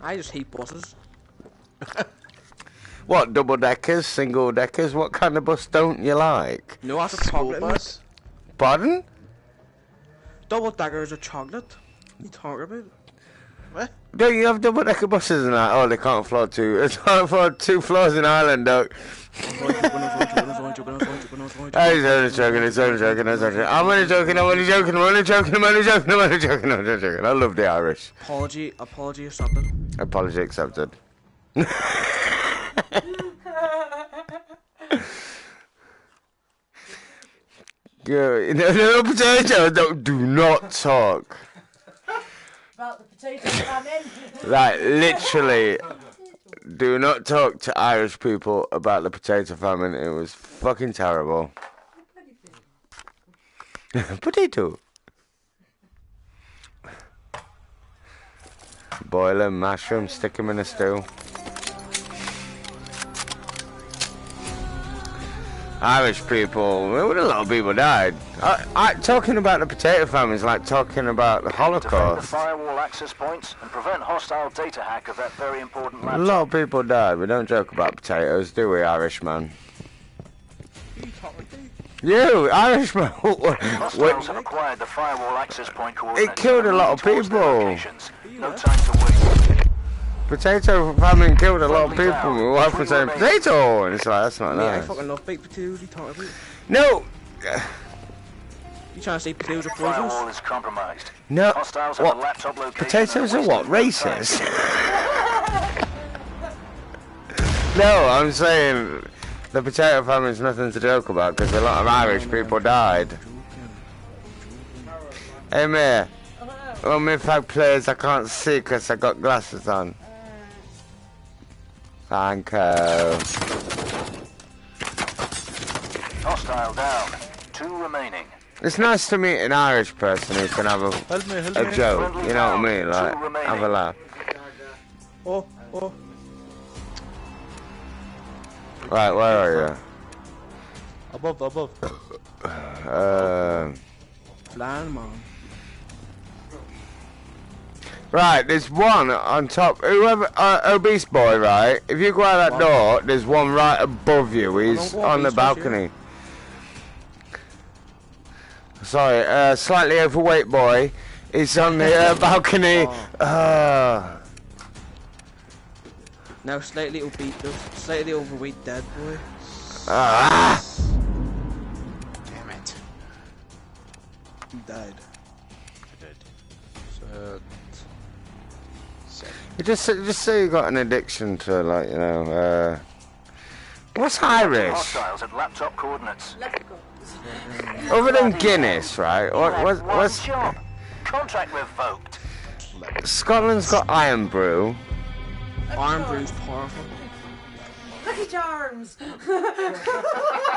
I just hate buses. What, double deckers, single deckers? What kind of bus don't you like? No, that's a chocolate. bus? Pardon? Double decker is a chocolate. What are you talking about? What? Don't you have double decker buses and that? Oh, they can't afford two. They can't afford two floors in Ireland, though. I'm sorry, joking, I'm sorry, joking, I'm sorry, joking, I'm sorry, joking, I'm was only I was only joking, it's only joking, it's only joking. I'm only joking, I'm only joking, I'm only joking, I'm only joking, I'm only joking, I'm only joking. I love the Irish. apology, apology or something. Apology accepted. Good. No, no, potato, don't, do not talk. Like, literally, do not talk to Irish people about the potato famine. It was fucking terrible. potato. Boil them, mash them, stick them in a stew. Irish people, well, a lot of people died. I, I, talking about the potato famine is like talking about the Defend the Holocaust. firewall access points and prevent hostile data hack of that very important A lot of people died. We don't joke about potatoes, do we, Irishman? You, Irishman. Hostiles have acquired the firewall access point coordinates. killed a lot of moving towards their people. No time to waste. Potato famine killed a lot of people. down. My wife was saying potato, and it's like that's not Yeah, I nice. fucking love baked potatoes. You talking about? No, You trying to say potatoes are Firewall poisonous? is compromised. no. Hostiles What? laptop. Potatoes are what? wasting no. Racist? no, I'm saying the potato famine is nothing to joke about because a lot of Irish people died. Hey, Mayor. Well, my fag players, I can't see because I got glasses on. Thank you. Hostile down. Two remaining. It's nice to meet an Irish person who can have a, Help me, help a me. joke, you know what I mean? Like, have a laugh. Oh, oh. Right, where are you? Above, above. you? Um, Blind man. Right, there's one on top. Whoever, uh, obese boy, right? If you go out that door, there's one right above you. He's on the obese, what's your- balcony. Sorry, uh, slightly overweight boy. He's on the uh, balcony. Uh, Now slightly obese, slightly overweight dead boy. ah. Damn it. He died. You just just say you got an addiction to like you know. Uh, what's Irish? Hostiles at laptop coordinates. Other than Guinness, right? What, You what's, had one what's job. Contract revoked. Scotland's got Irn-Bru. Arm bruise powerful. Lucky Charms.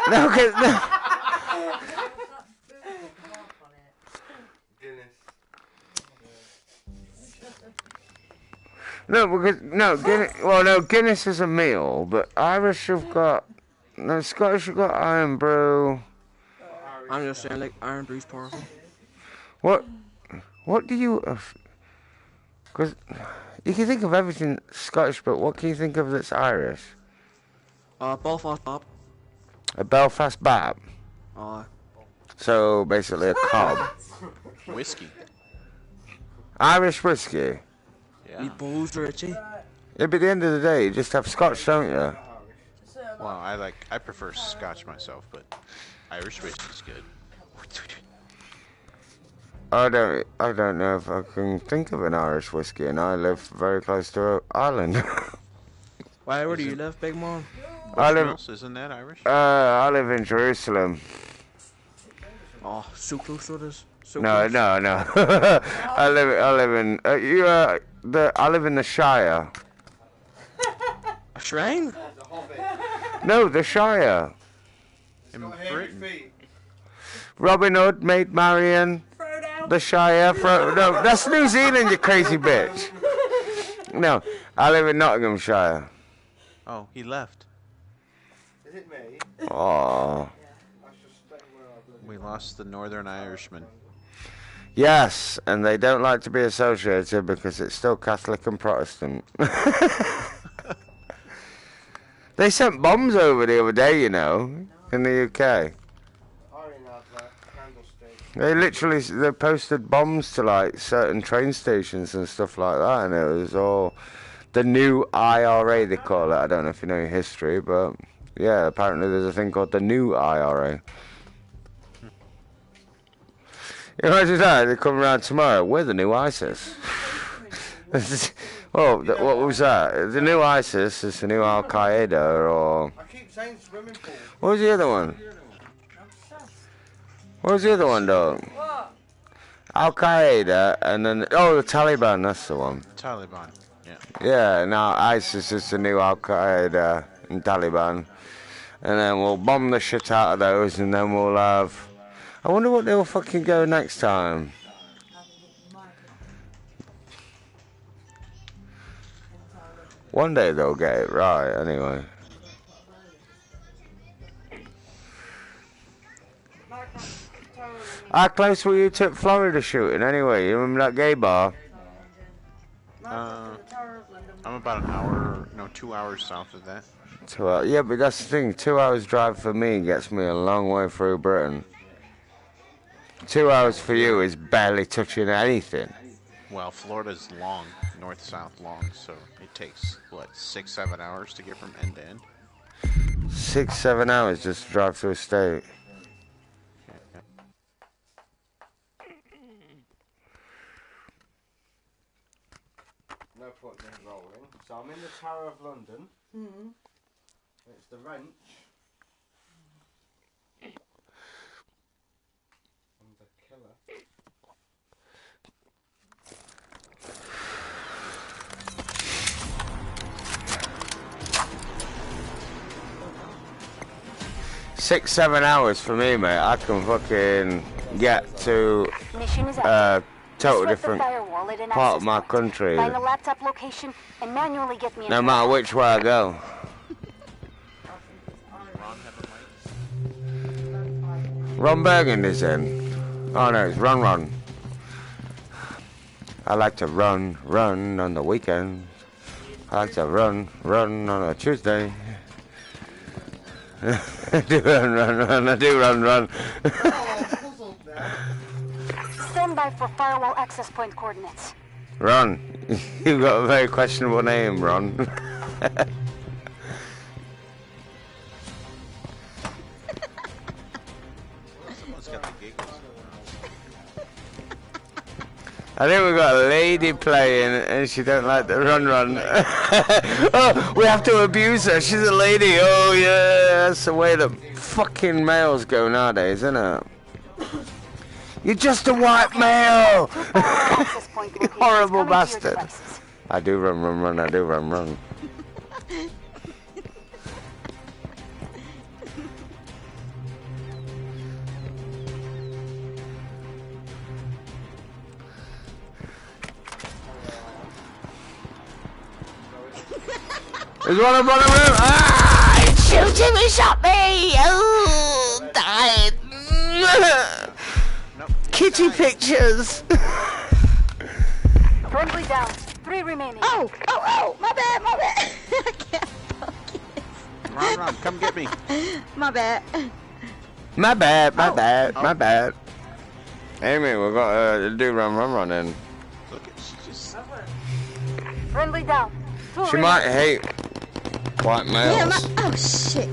No, 'cause- no. No, because no Guinness. Well, no, Guinness is a meal, but Irish have got no Scottish have got Irn-Bru. I'm just saying, like Iron bruise powerful. What? What do you? Because you can think of everything Scottish, but what can you think of that's Irish? Uh, Belfast Bob. A Belfast Bap. Uh, So basically a cob. Whiskey. Irish whiskey. Yeah. we booze Richie. Yeah, but at the end of the day, you just have Scotch, don't you? Well, I like I prefer Scotch myself, but Irish whiskey's good. I don't. I don't know if I can think of an Irish whiskey, and I live very close to Ireland. Why, where do you live, big Mom? I live. Else, isn't that Irish? Uh, I live in Jerusalem. Oh, so close to this. So No, close. no, no. I live. I live in. Uh, you. Uh, the. I live in the Shire. A shrine? No, the Shire. In Britain. Robin Hood, Maid Marian, Frodo. the Shire. Fro- no, that's New Zealand, you crazy bitch. No, I live in Nottinghamshire. Oh, he left. Is it me? Oh. I suspect where I live. We lost the Northern Irishman. Yes, and they don't like to be associated because it's still Catholic and Protestant. they sent bombs over the other day, you know, in the UK. They literally they posted bombs to like certain train stations and stuff like that, and it was all the new IRA they call it. I don't know if you know your history, but Yeah, apparently there's a thing called the new IRA. Imagine that, they come around tomorrow, we're the new ISIS. well, th- what was that? The new ISIS is the new Al Qaeda, or. I keep saying swimming pool. What was the other one? What was the other one, dog? Al Qaeda, and then. Oh, the Taliban, that's the one. Taliban. Yeah. Yeah, now ISIS is the new Al Qaeda and Taliban. And then we'll bomb the shit out of those, and then we'll have. I wonder what they'll fucking go next time. One day they'll get it right, anyway. How close were you to Florida shooting, anyway? You remember that gay bar? Uh, I'm about an hour, no, two hours south of that. Two hours. Yeah, but that's the thing. Two hours drive for me gets me a long way through Britain. Two hours for you is barely touching anything. Well, Florida's long, north-south long, so it takes what six, seven hours to get from end to end. Six, seven hours just to drive through a state. No point in rolling. So I'm in the Tower of London. Hmm. It's the wrench. Six, seven hours for me, mate. I can fucking get to a uh, total different firewall at an part of my country. Find the laptop location and manually get me No matter which way I go. Ron Burgundy's in. Oh no, it's Run Run. I like to run, run on the weekends. I like to run, run on a Tuesday. I do run, run, run. I do run, run. Stand by for firewall access point coordinates. Ron, you've got a very questionable name, Ron. I think we've got a lady playing and she don't like the run run. oh, we have to abuse her. She's a lady. Oh yeah, that's the way the fucking males go nowadays, isn't it? You're just a white male. horrible bastard. I do run, run, run. I do run, run. There's one up on the roof. Ah! It's shooting me, shot me. Oh, died. Kitty pictures. Friendly down. Three remaining. Oh, oh, oh, my bad, my bad. I can't Ron, Ron, come get me. My bad. My bad, my Oh. bad, my bad. Amy, we've got uh, do run, run, run in. Look at she just. Friendly down. Two She remaining. might hate white Yeah, my, oh shit.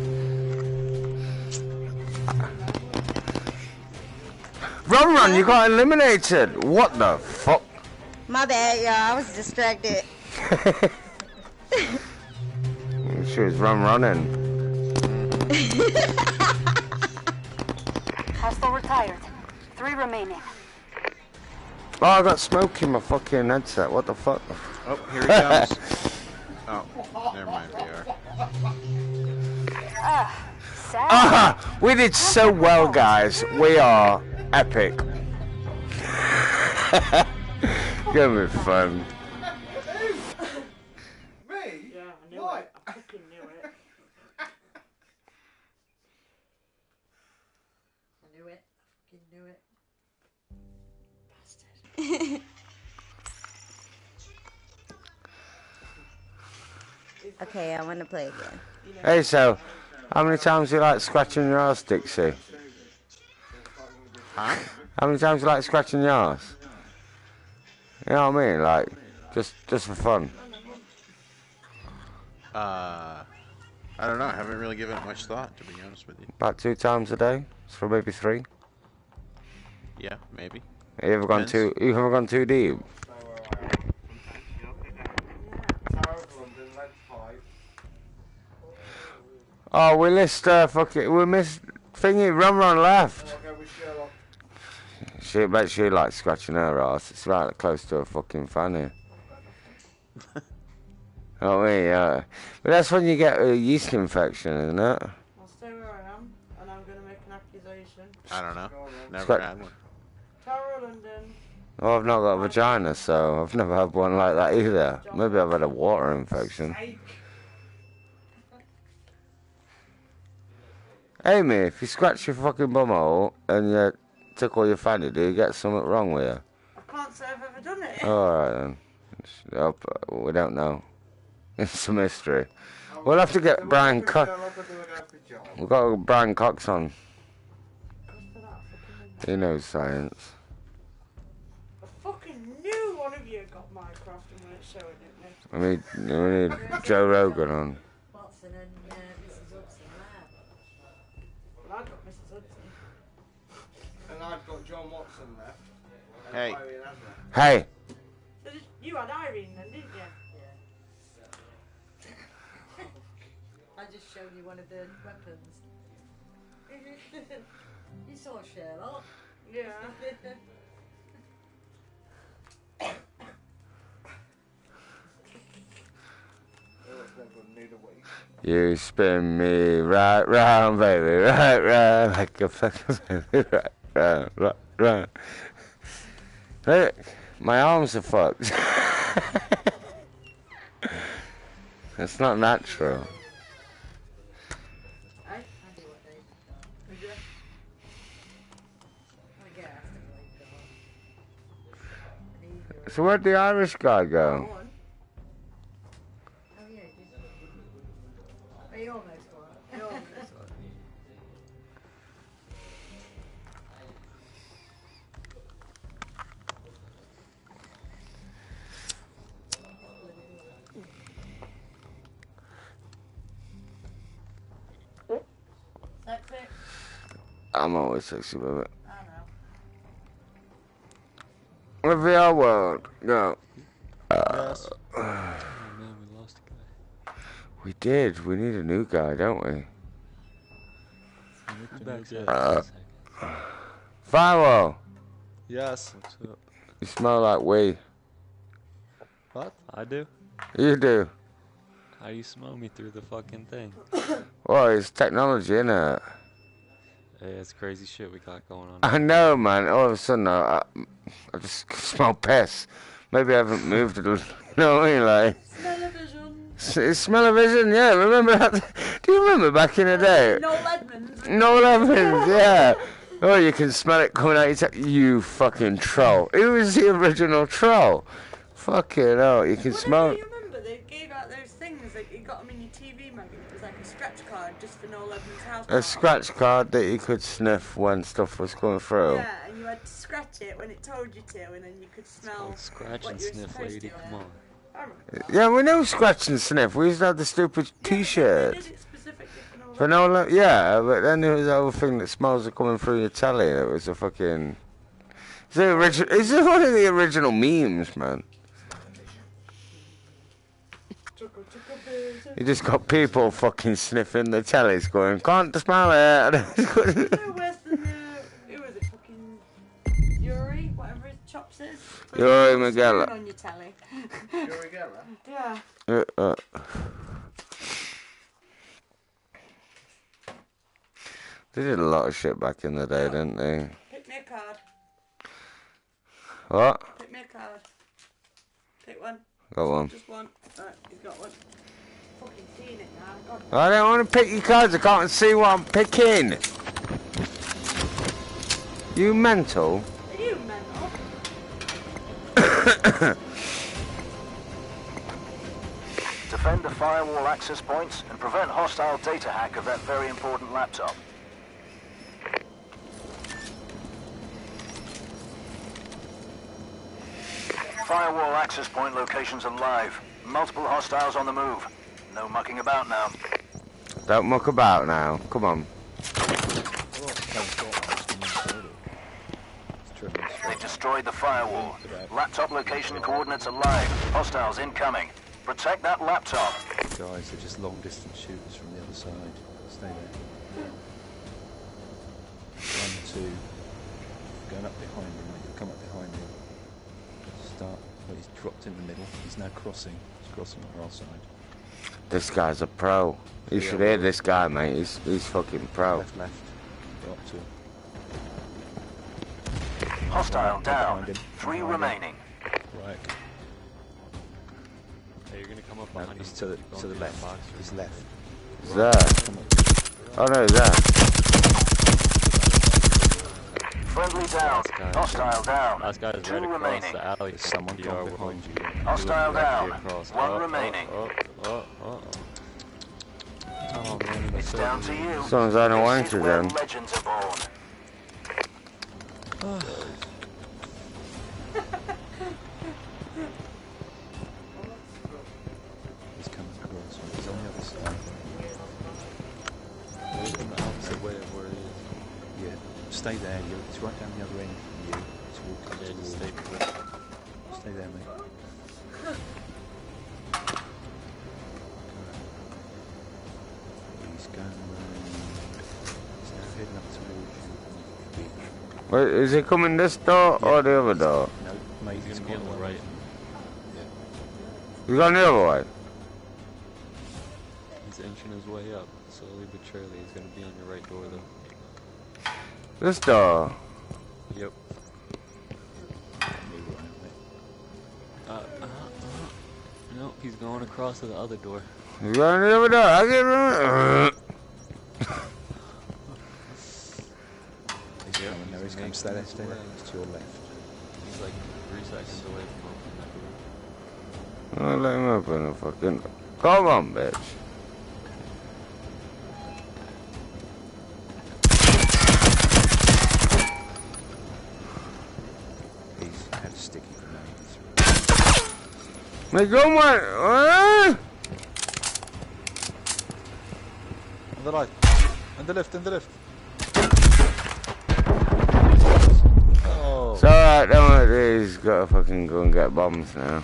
Run, run, you got eliminated. What the fuck? My bad, y'all. I was distracted. She was run, running. Hostile retired. Three remaining. Oh, I got smoke in my fucking headset. What the fuck? Oh, here he comes. oh, never mind, VR. Ah, sad. Ah, we did so well, guys. We are epic. Gonna be fun. Me? Yeah, I knew Why? I fucking knew it. I knew it. I knew it. Bastard. Okay, I want to play again. Hey, so, how many times do you like scratching your ass, Dixie? Huh? How many times do you like scratching your ass? You know what I mean? Like, just just for fun. Uh, I don't know. I haven't really given it much thought, to be honest with you. About two times a day, so maybe three. Yeah, maybe. You ever gone too? You ever gone too deep? Tower of London, lead pipe. Oh, we missed uh, fucking, we missed thingy. Run, run left. I'll go with Sherlock. She bet she likes scratching her ass. It's right close to her fucking fanny. oh, yeah. But that's when you get a yeast infection, isn't it? I'll stay where I am, and I'm going to make an accusation. I don't know. Go on then. Never Scott- had one. Tower of London. Oh, I've not got a vagina, so I've never had one like that either. Maybe I've had a water infection. Amy, if you scratch your fucking bum and you took all your fanny, do you get something wrong with you? I can't say I've ever done it. Alright then. Up, uh, we don't know. It's a mystery. We'll have to get Brian Cox. Sherlock will do an epic job. We've got Brian Cox on. He knows science. I fucking knew one of you got Minecraft and weren't showing it me. We need, we need Joe Rogan on. Watson and uh, Mrs. Hudson there. Well, I got Mrs. Hudson. And I've got John Watson left. And Hey. Hey, So you had Irene then, didn't you? I just showed you one of the weapons. you saw Sherlock. Yeah. It's never gonna need a week. you spin me right round, baby, right round, like a fucking baby, right round, right round. Look, my arms are fucked. It's not natural. So where'd the Irish guy go? I'm always sexy with it. I know. Reveal world, go. Yes. oh man, we lost a guy. We did. We need a new guy, don't we? Back Uh, Firewall, Yes. What's up? you smell like we. What? I do? You do. How you smell me through the fucking thing? Well, it's technology, innit? Hey, it's crazy shit we got going on. I know, man. All of a sudden, I, I, I just smell piss. Maybe I haven't moved it. You know what I mean? Like, Television. s- smell-o-vision, yeah. Remember that? Do you remember back in the day? Noel Edmonds. No Evans, yeah. Oh, you can smell it coming out. your te- You fucking troll. Who was the original troll? Fucking hell, you can Well, smell it. you remember they gave out those things like you got them in your TV magazine. It was like a scratch card just for Noel Edmonds' house. A scratch card that you could sniff when stuff was going through. Yeah, and you had to scratch it when it told you to, and then you could smell. Scratch what and you were sniff, lady. to. Come on. I remember that. Yeah, we know scratch and sniff. We used to have the stupid Yeah, T-shirt. did for no, yeah, but then there was that other thing that smells are coming through your telly. It was a fucking. Is it original? Is it one of the original memes, man? You just got people fucking sniffing the tellies, going, "Can't smell it." chugga. No worse than uh, who was it? Fucking Yuri, whatever his chops is. Yuri Magella. on your telly. Yuri Geller. Yeah. Uh, uh. They did a lot of shit back in the day, didn't they? Pick me a card. What? Pick me a card. Pick one. Got one. Just one. Alright, he's got. Fucking seen it now. God. I don't want to pick your cards. I can't see what I'm picking. You mental? Are you mental? Defend the firewall access points and prevent hostile data hack of that very important laptop. Firewall access point locations are live. Multiple hostiles on the move. No mucking about now. Don't muck about now. Come on. They've destroyed the firewall. Laptop location coordinates are live. Hostiles incoming. Protect that laptop. Guys, they're just long distance shooters from the other side. Stay there. One, two. Going up behind him, come up behind him. Start. Well, he's dropped in the middle. He's now crossing. He's crossing on our side. This guy's a pro. You Yeah. should hear this guy, mate. He's he's fucking pro. Left, left. Go up to. Hostile Right, down. behind. Three Behind remaining. Right. Hey, you're gonna come up No, behind he's to the, Go to the through that left. box He's left. He's there. Oh no, he's there. Friendly down. guy. Hostile down. Last guy is Two right across remaining. the alley. There's someone PR behind you. Hostile down. across. One oh, oh, remaining. Oh, oh, oh, oh. Oh man, It's down to you. Someone's on a This wanker is where then. legends are born. Stay there. You. It's right down the other end. You. It's walking Yeah, to just the stay Stay there, mate. He's going around. He's now heading up towards you. Wait, is he coming this door or the other door? No, mate, He's he's gonna be on the right. way. He's the other way. He's inching his way up, slowly but surely. He's gonna be on your right door though. This door. Yep. Move. Uh, uh, uh. No, he's going across to the other door. He's going the other door. I get run. He's Yep, coming. No, he's he's coming. making Stay there. his Stay there. way. He's to your left. He's like three seconds away from opening that door. Oh, let him open the fucking. Come on, bitch. He's had a sticky grenade. Me come on. Uh? On the right. On the left. On the left. Oh. It's alright, don't worry. He's got to fucking go and get bombs now.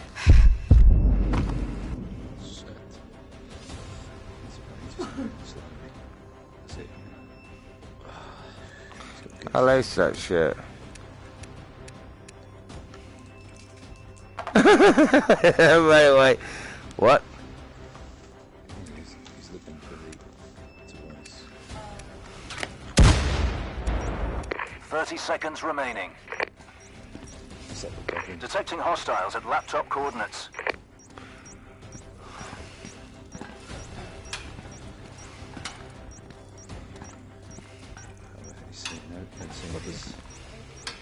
Shit. That's right, just slowly. That's it. He's got I lace that shit. wait, wait. What? He's, he's looking for the device. 30 seconds remaining. Is that the bedroom? Detecting hostiles at laptop coordinates.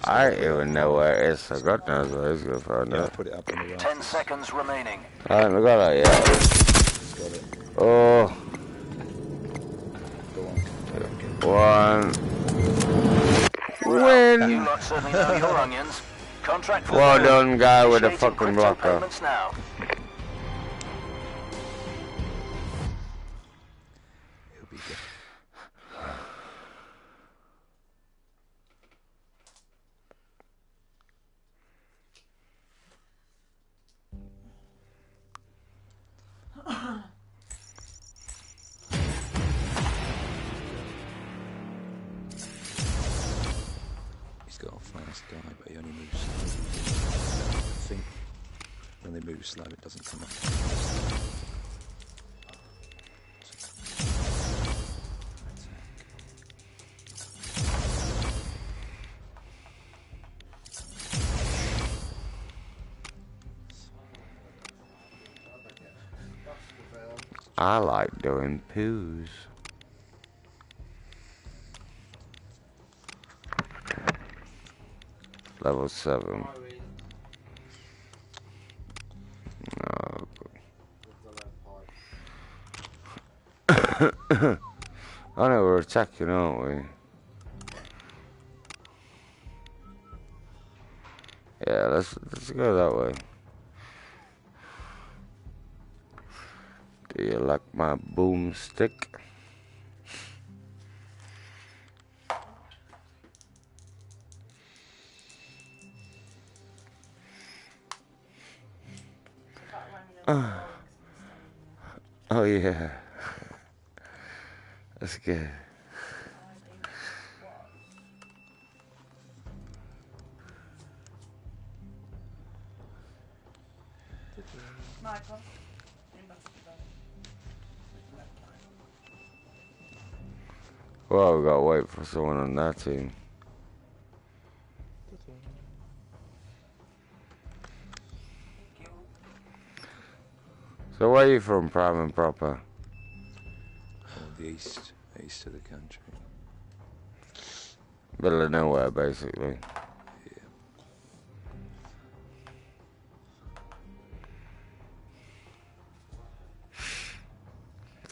I don't even know where it is, so God knows where he's gonna find Yeah, I'll it. put it up on the right. 10 seconds remaining. I haven't got that yet. He's got it. Oh, Go on. one. You Win! lot certainly know your onions. Contract for Well done, guy with a Initiating fucking blocker. now. I like doing poos. Level 7. No. I know we're attacking, aren't we? Yeah, let's let's go that way. Do you like my boomstick? Someone on that team. So where are you from, prime and proper? Oh, the east, east of the country. Middle of nowhere, basically.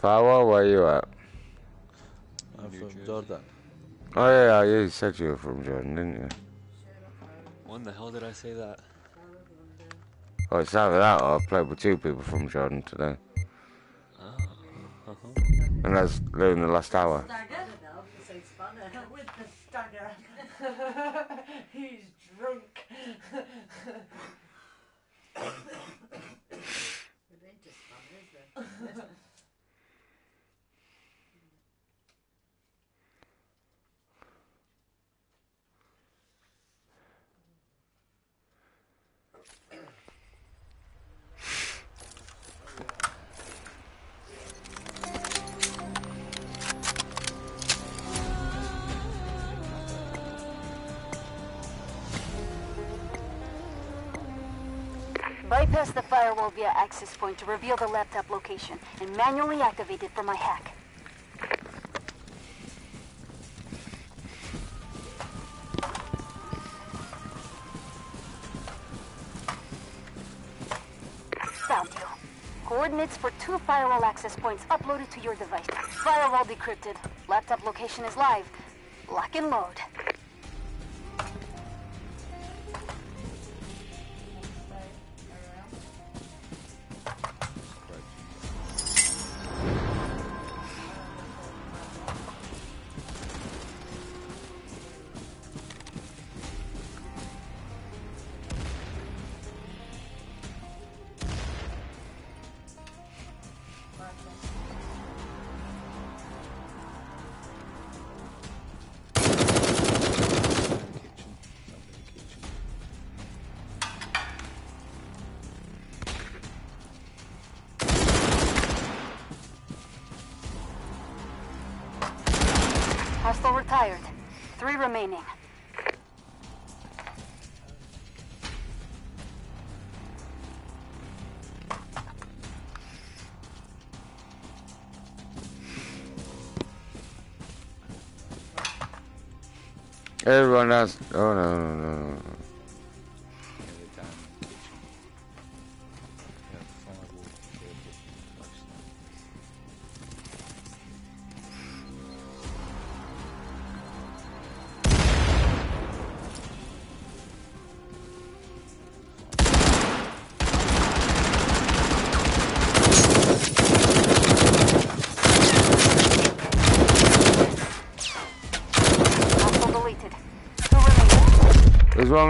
Power, where are you at? I'm from Jordan. Oh yeah, you said you were from Jordan, didn't you? When the hell did I say that? Oh, it's either that or I played with two people from Jordan today. Uh-huh. And that's in the last hour. Location and manually activate it for my hack. Found you. Coordinates for two firewall access points uploaded to your device. Firewall decrypted. Laptop location is live. Lock and load. Everyone else. Oh no, no, no,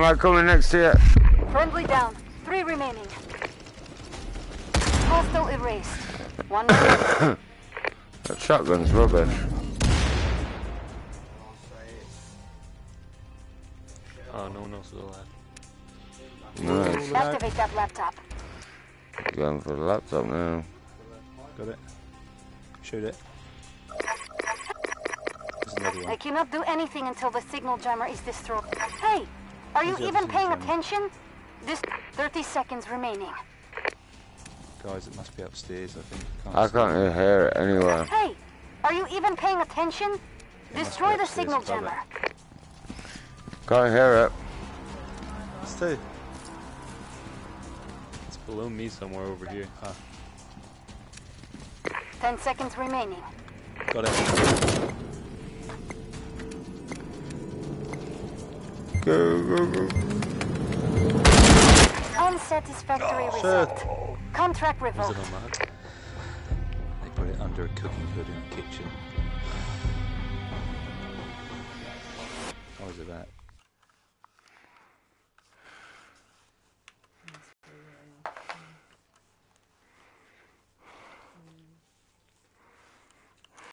There's one right coming next to you. Friendly down. Three remaining. Hostile erased. One. That shotgun's rubbish. Oh, no one else is alive. Nice. Activate that laptop. Going for the laptop now. Got it. Shoot it. There's another I one. cannot do anything until the signal jammer is destroyed. Hey, are you even paying signal attention? This 30 seconds remaining. Guys, it must be upstairs, I think. I can't it. hear it anywhere. Hey, are you even paying attention? must be Destroy the signal jammer. Can't hear it. It's two. It's below me somewhere over here. Ah, 10 seconds remaining. got it. go, go, go. Unsatisfactory oh, result. Contract revoked. They put it under a cooking hood in the kitchen. Or is it that?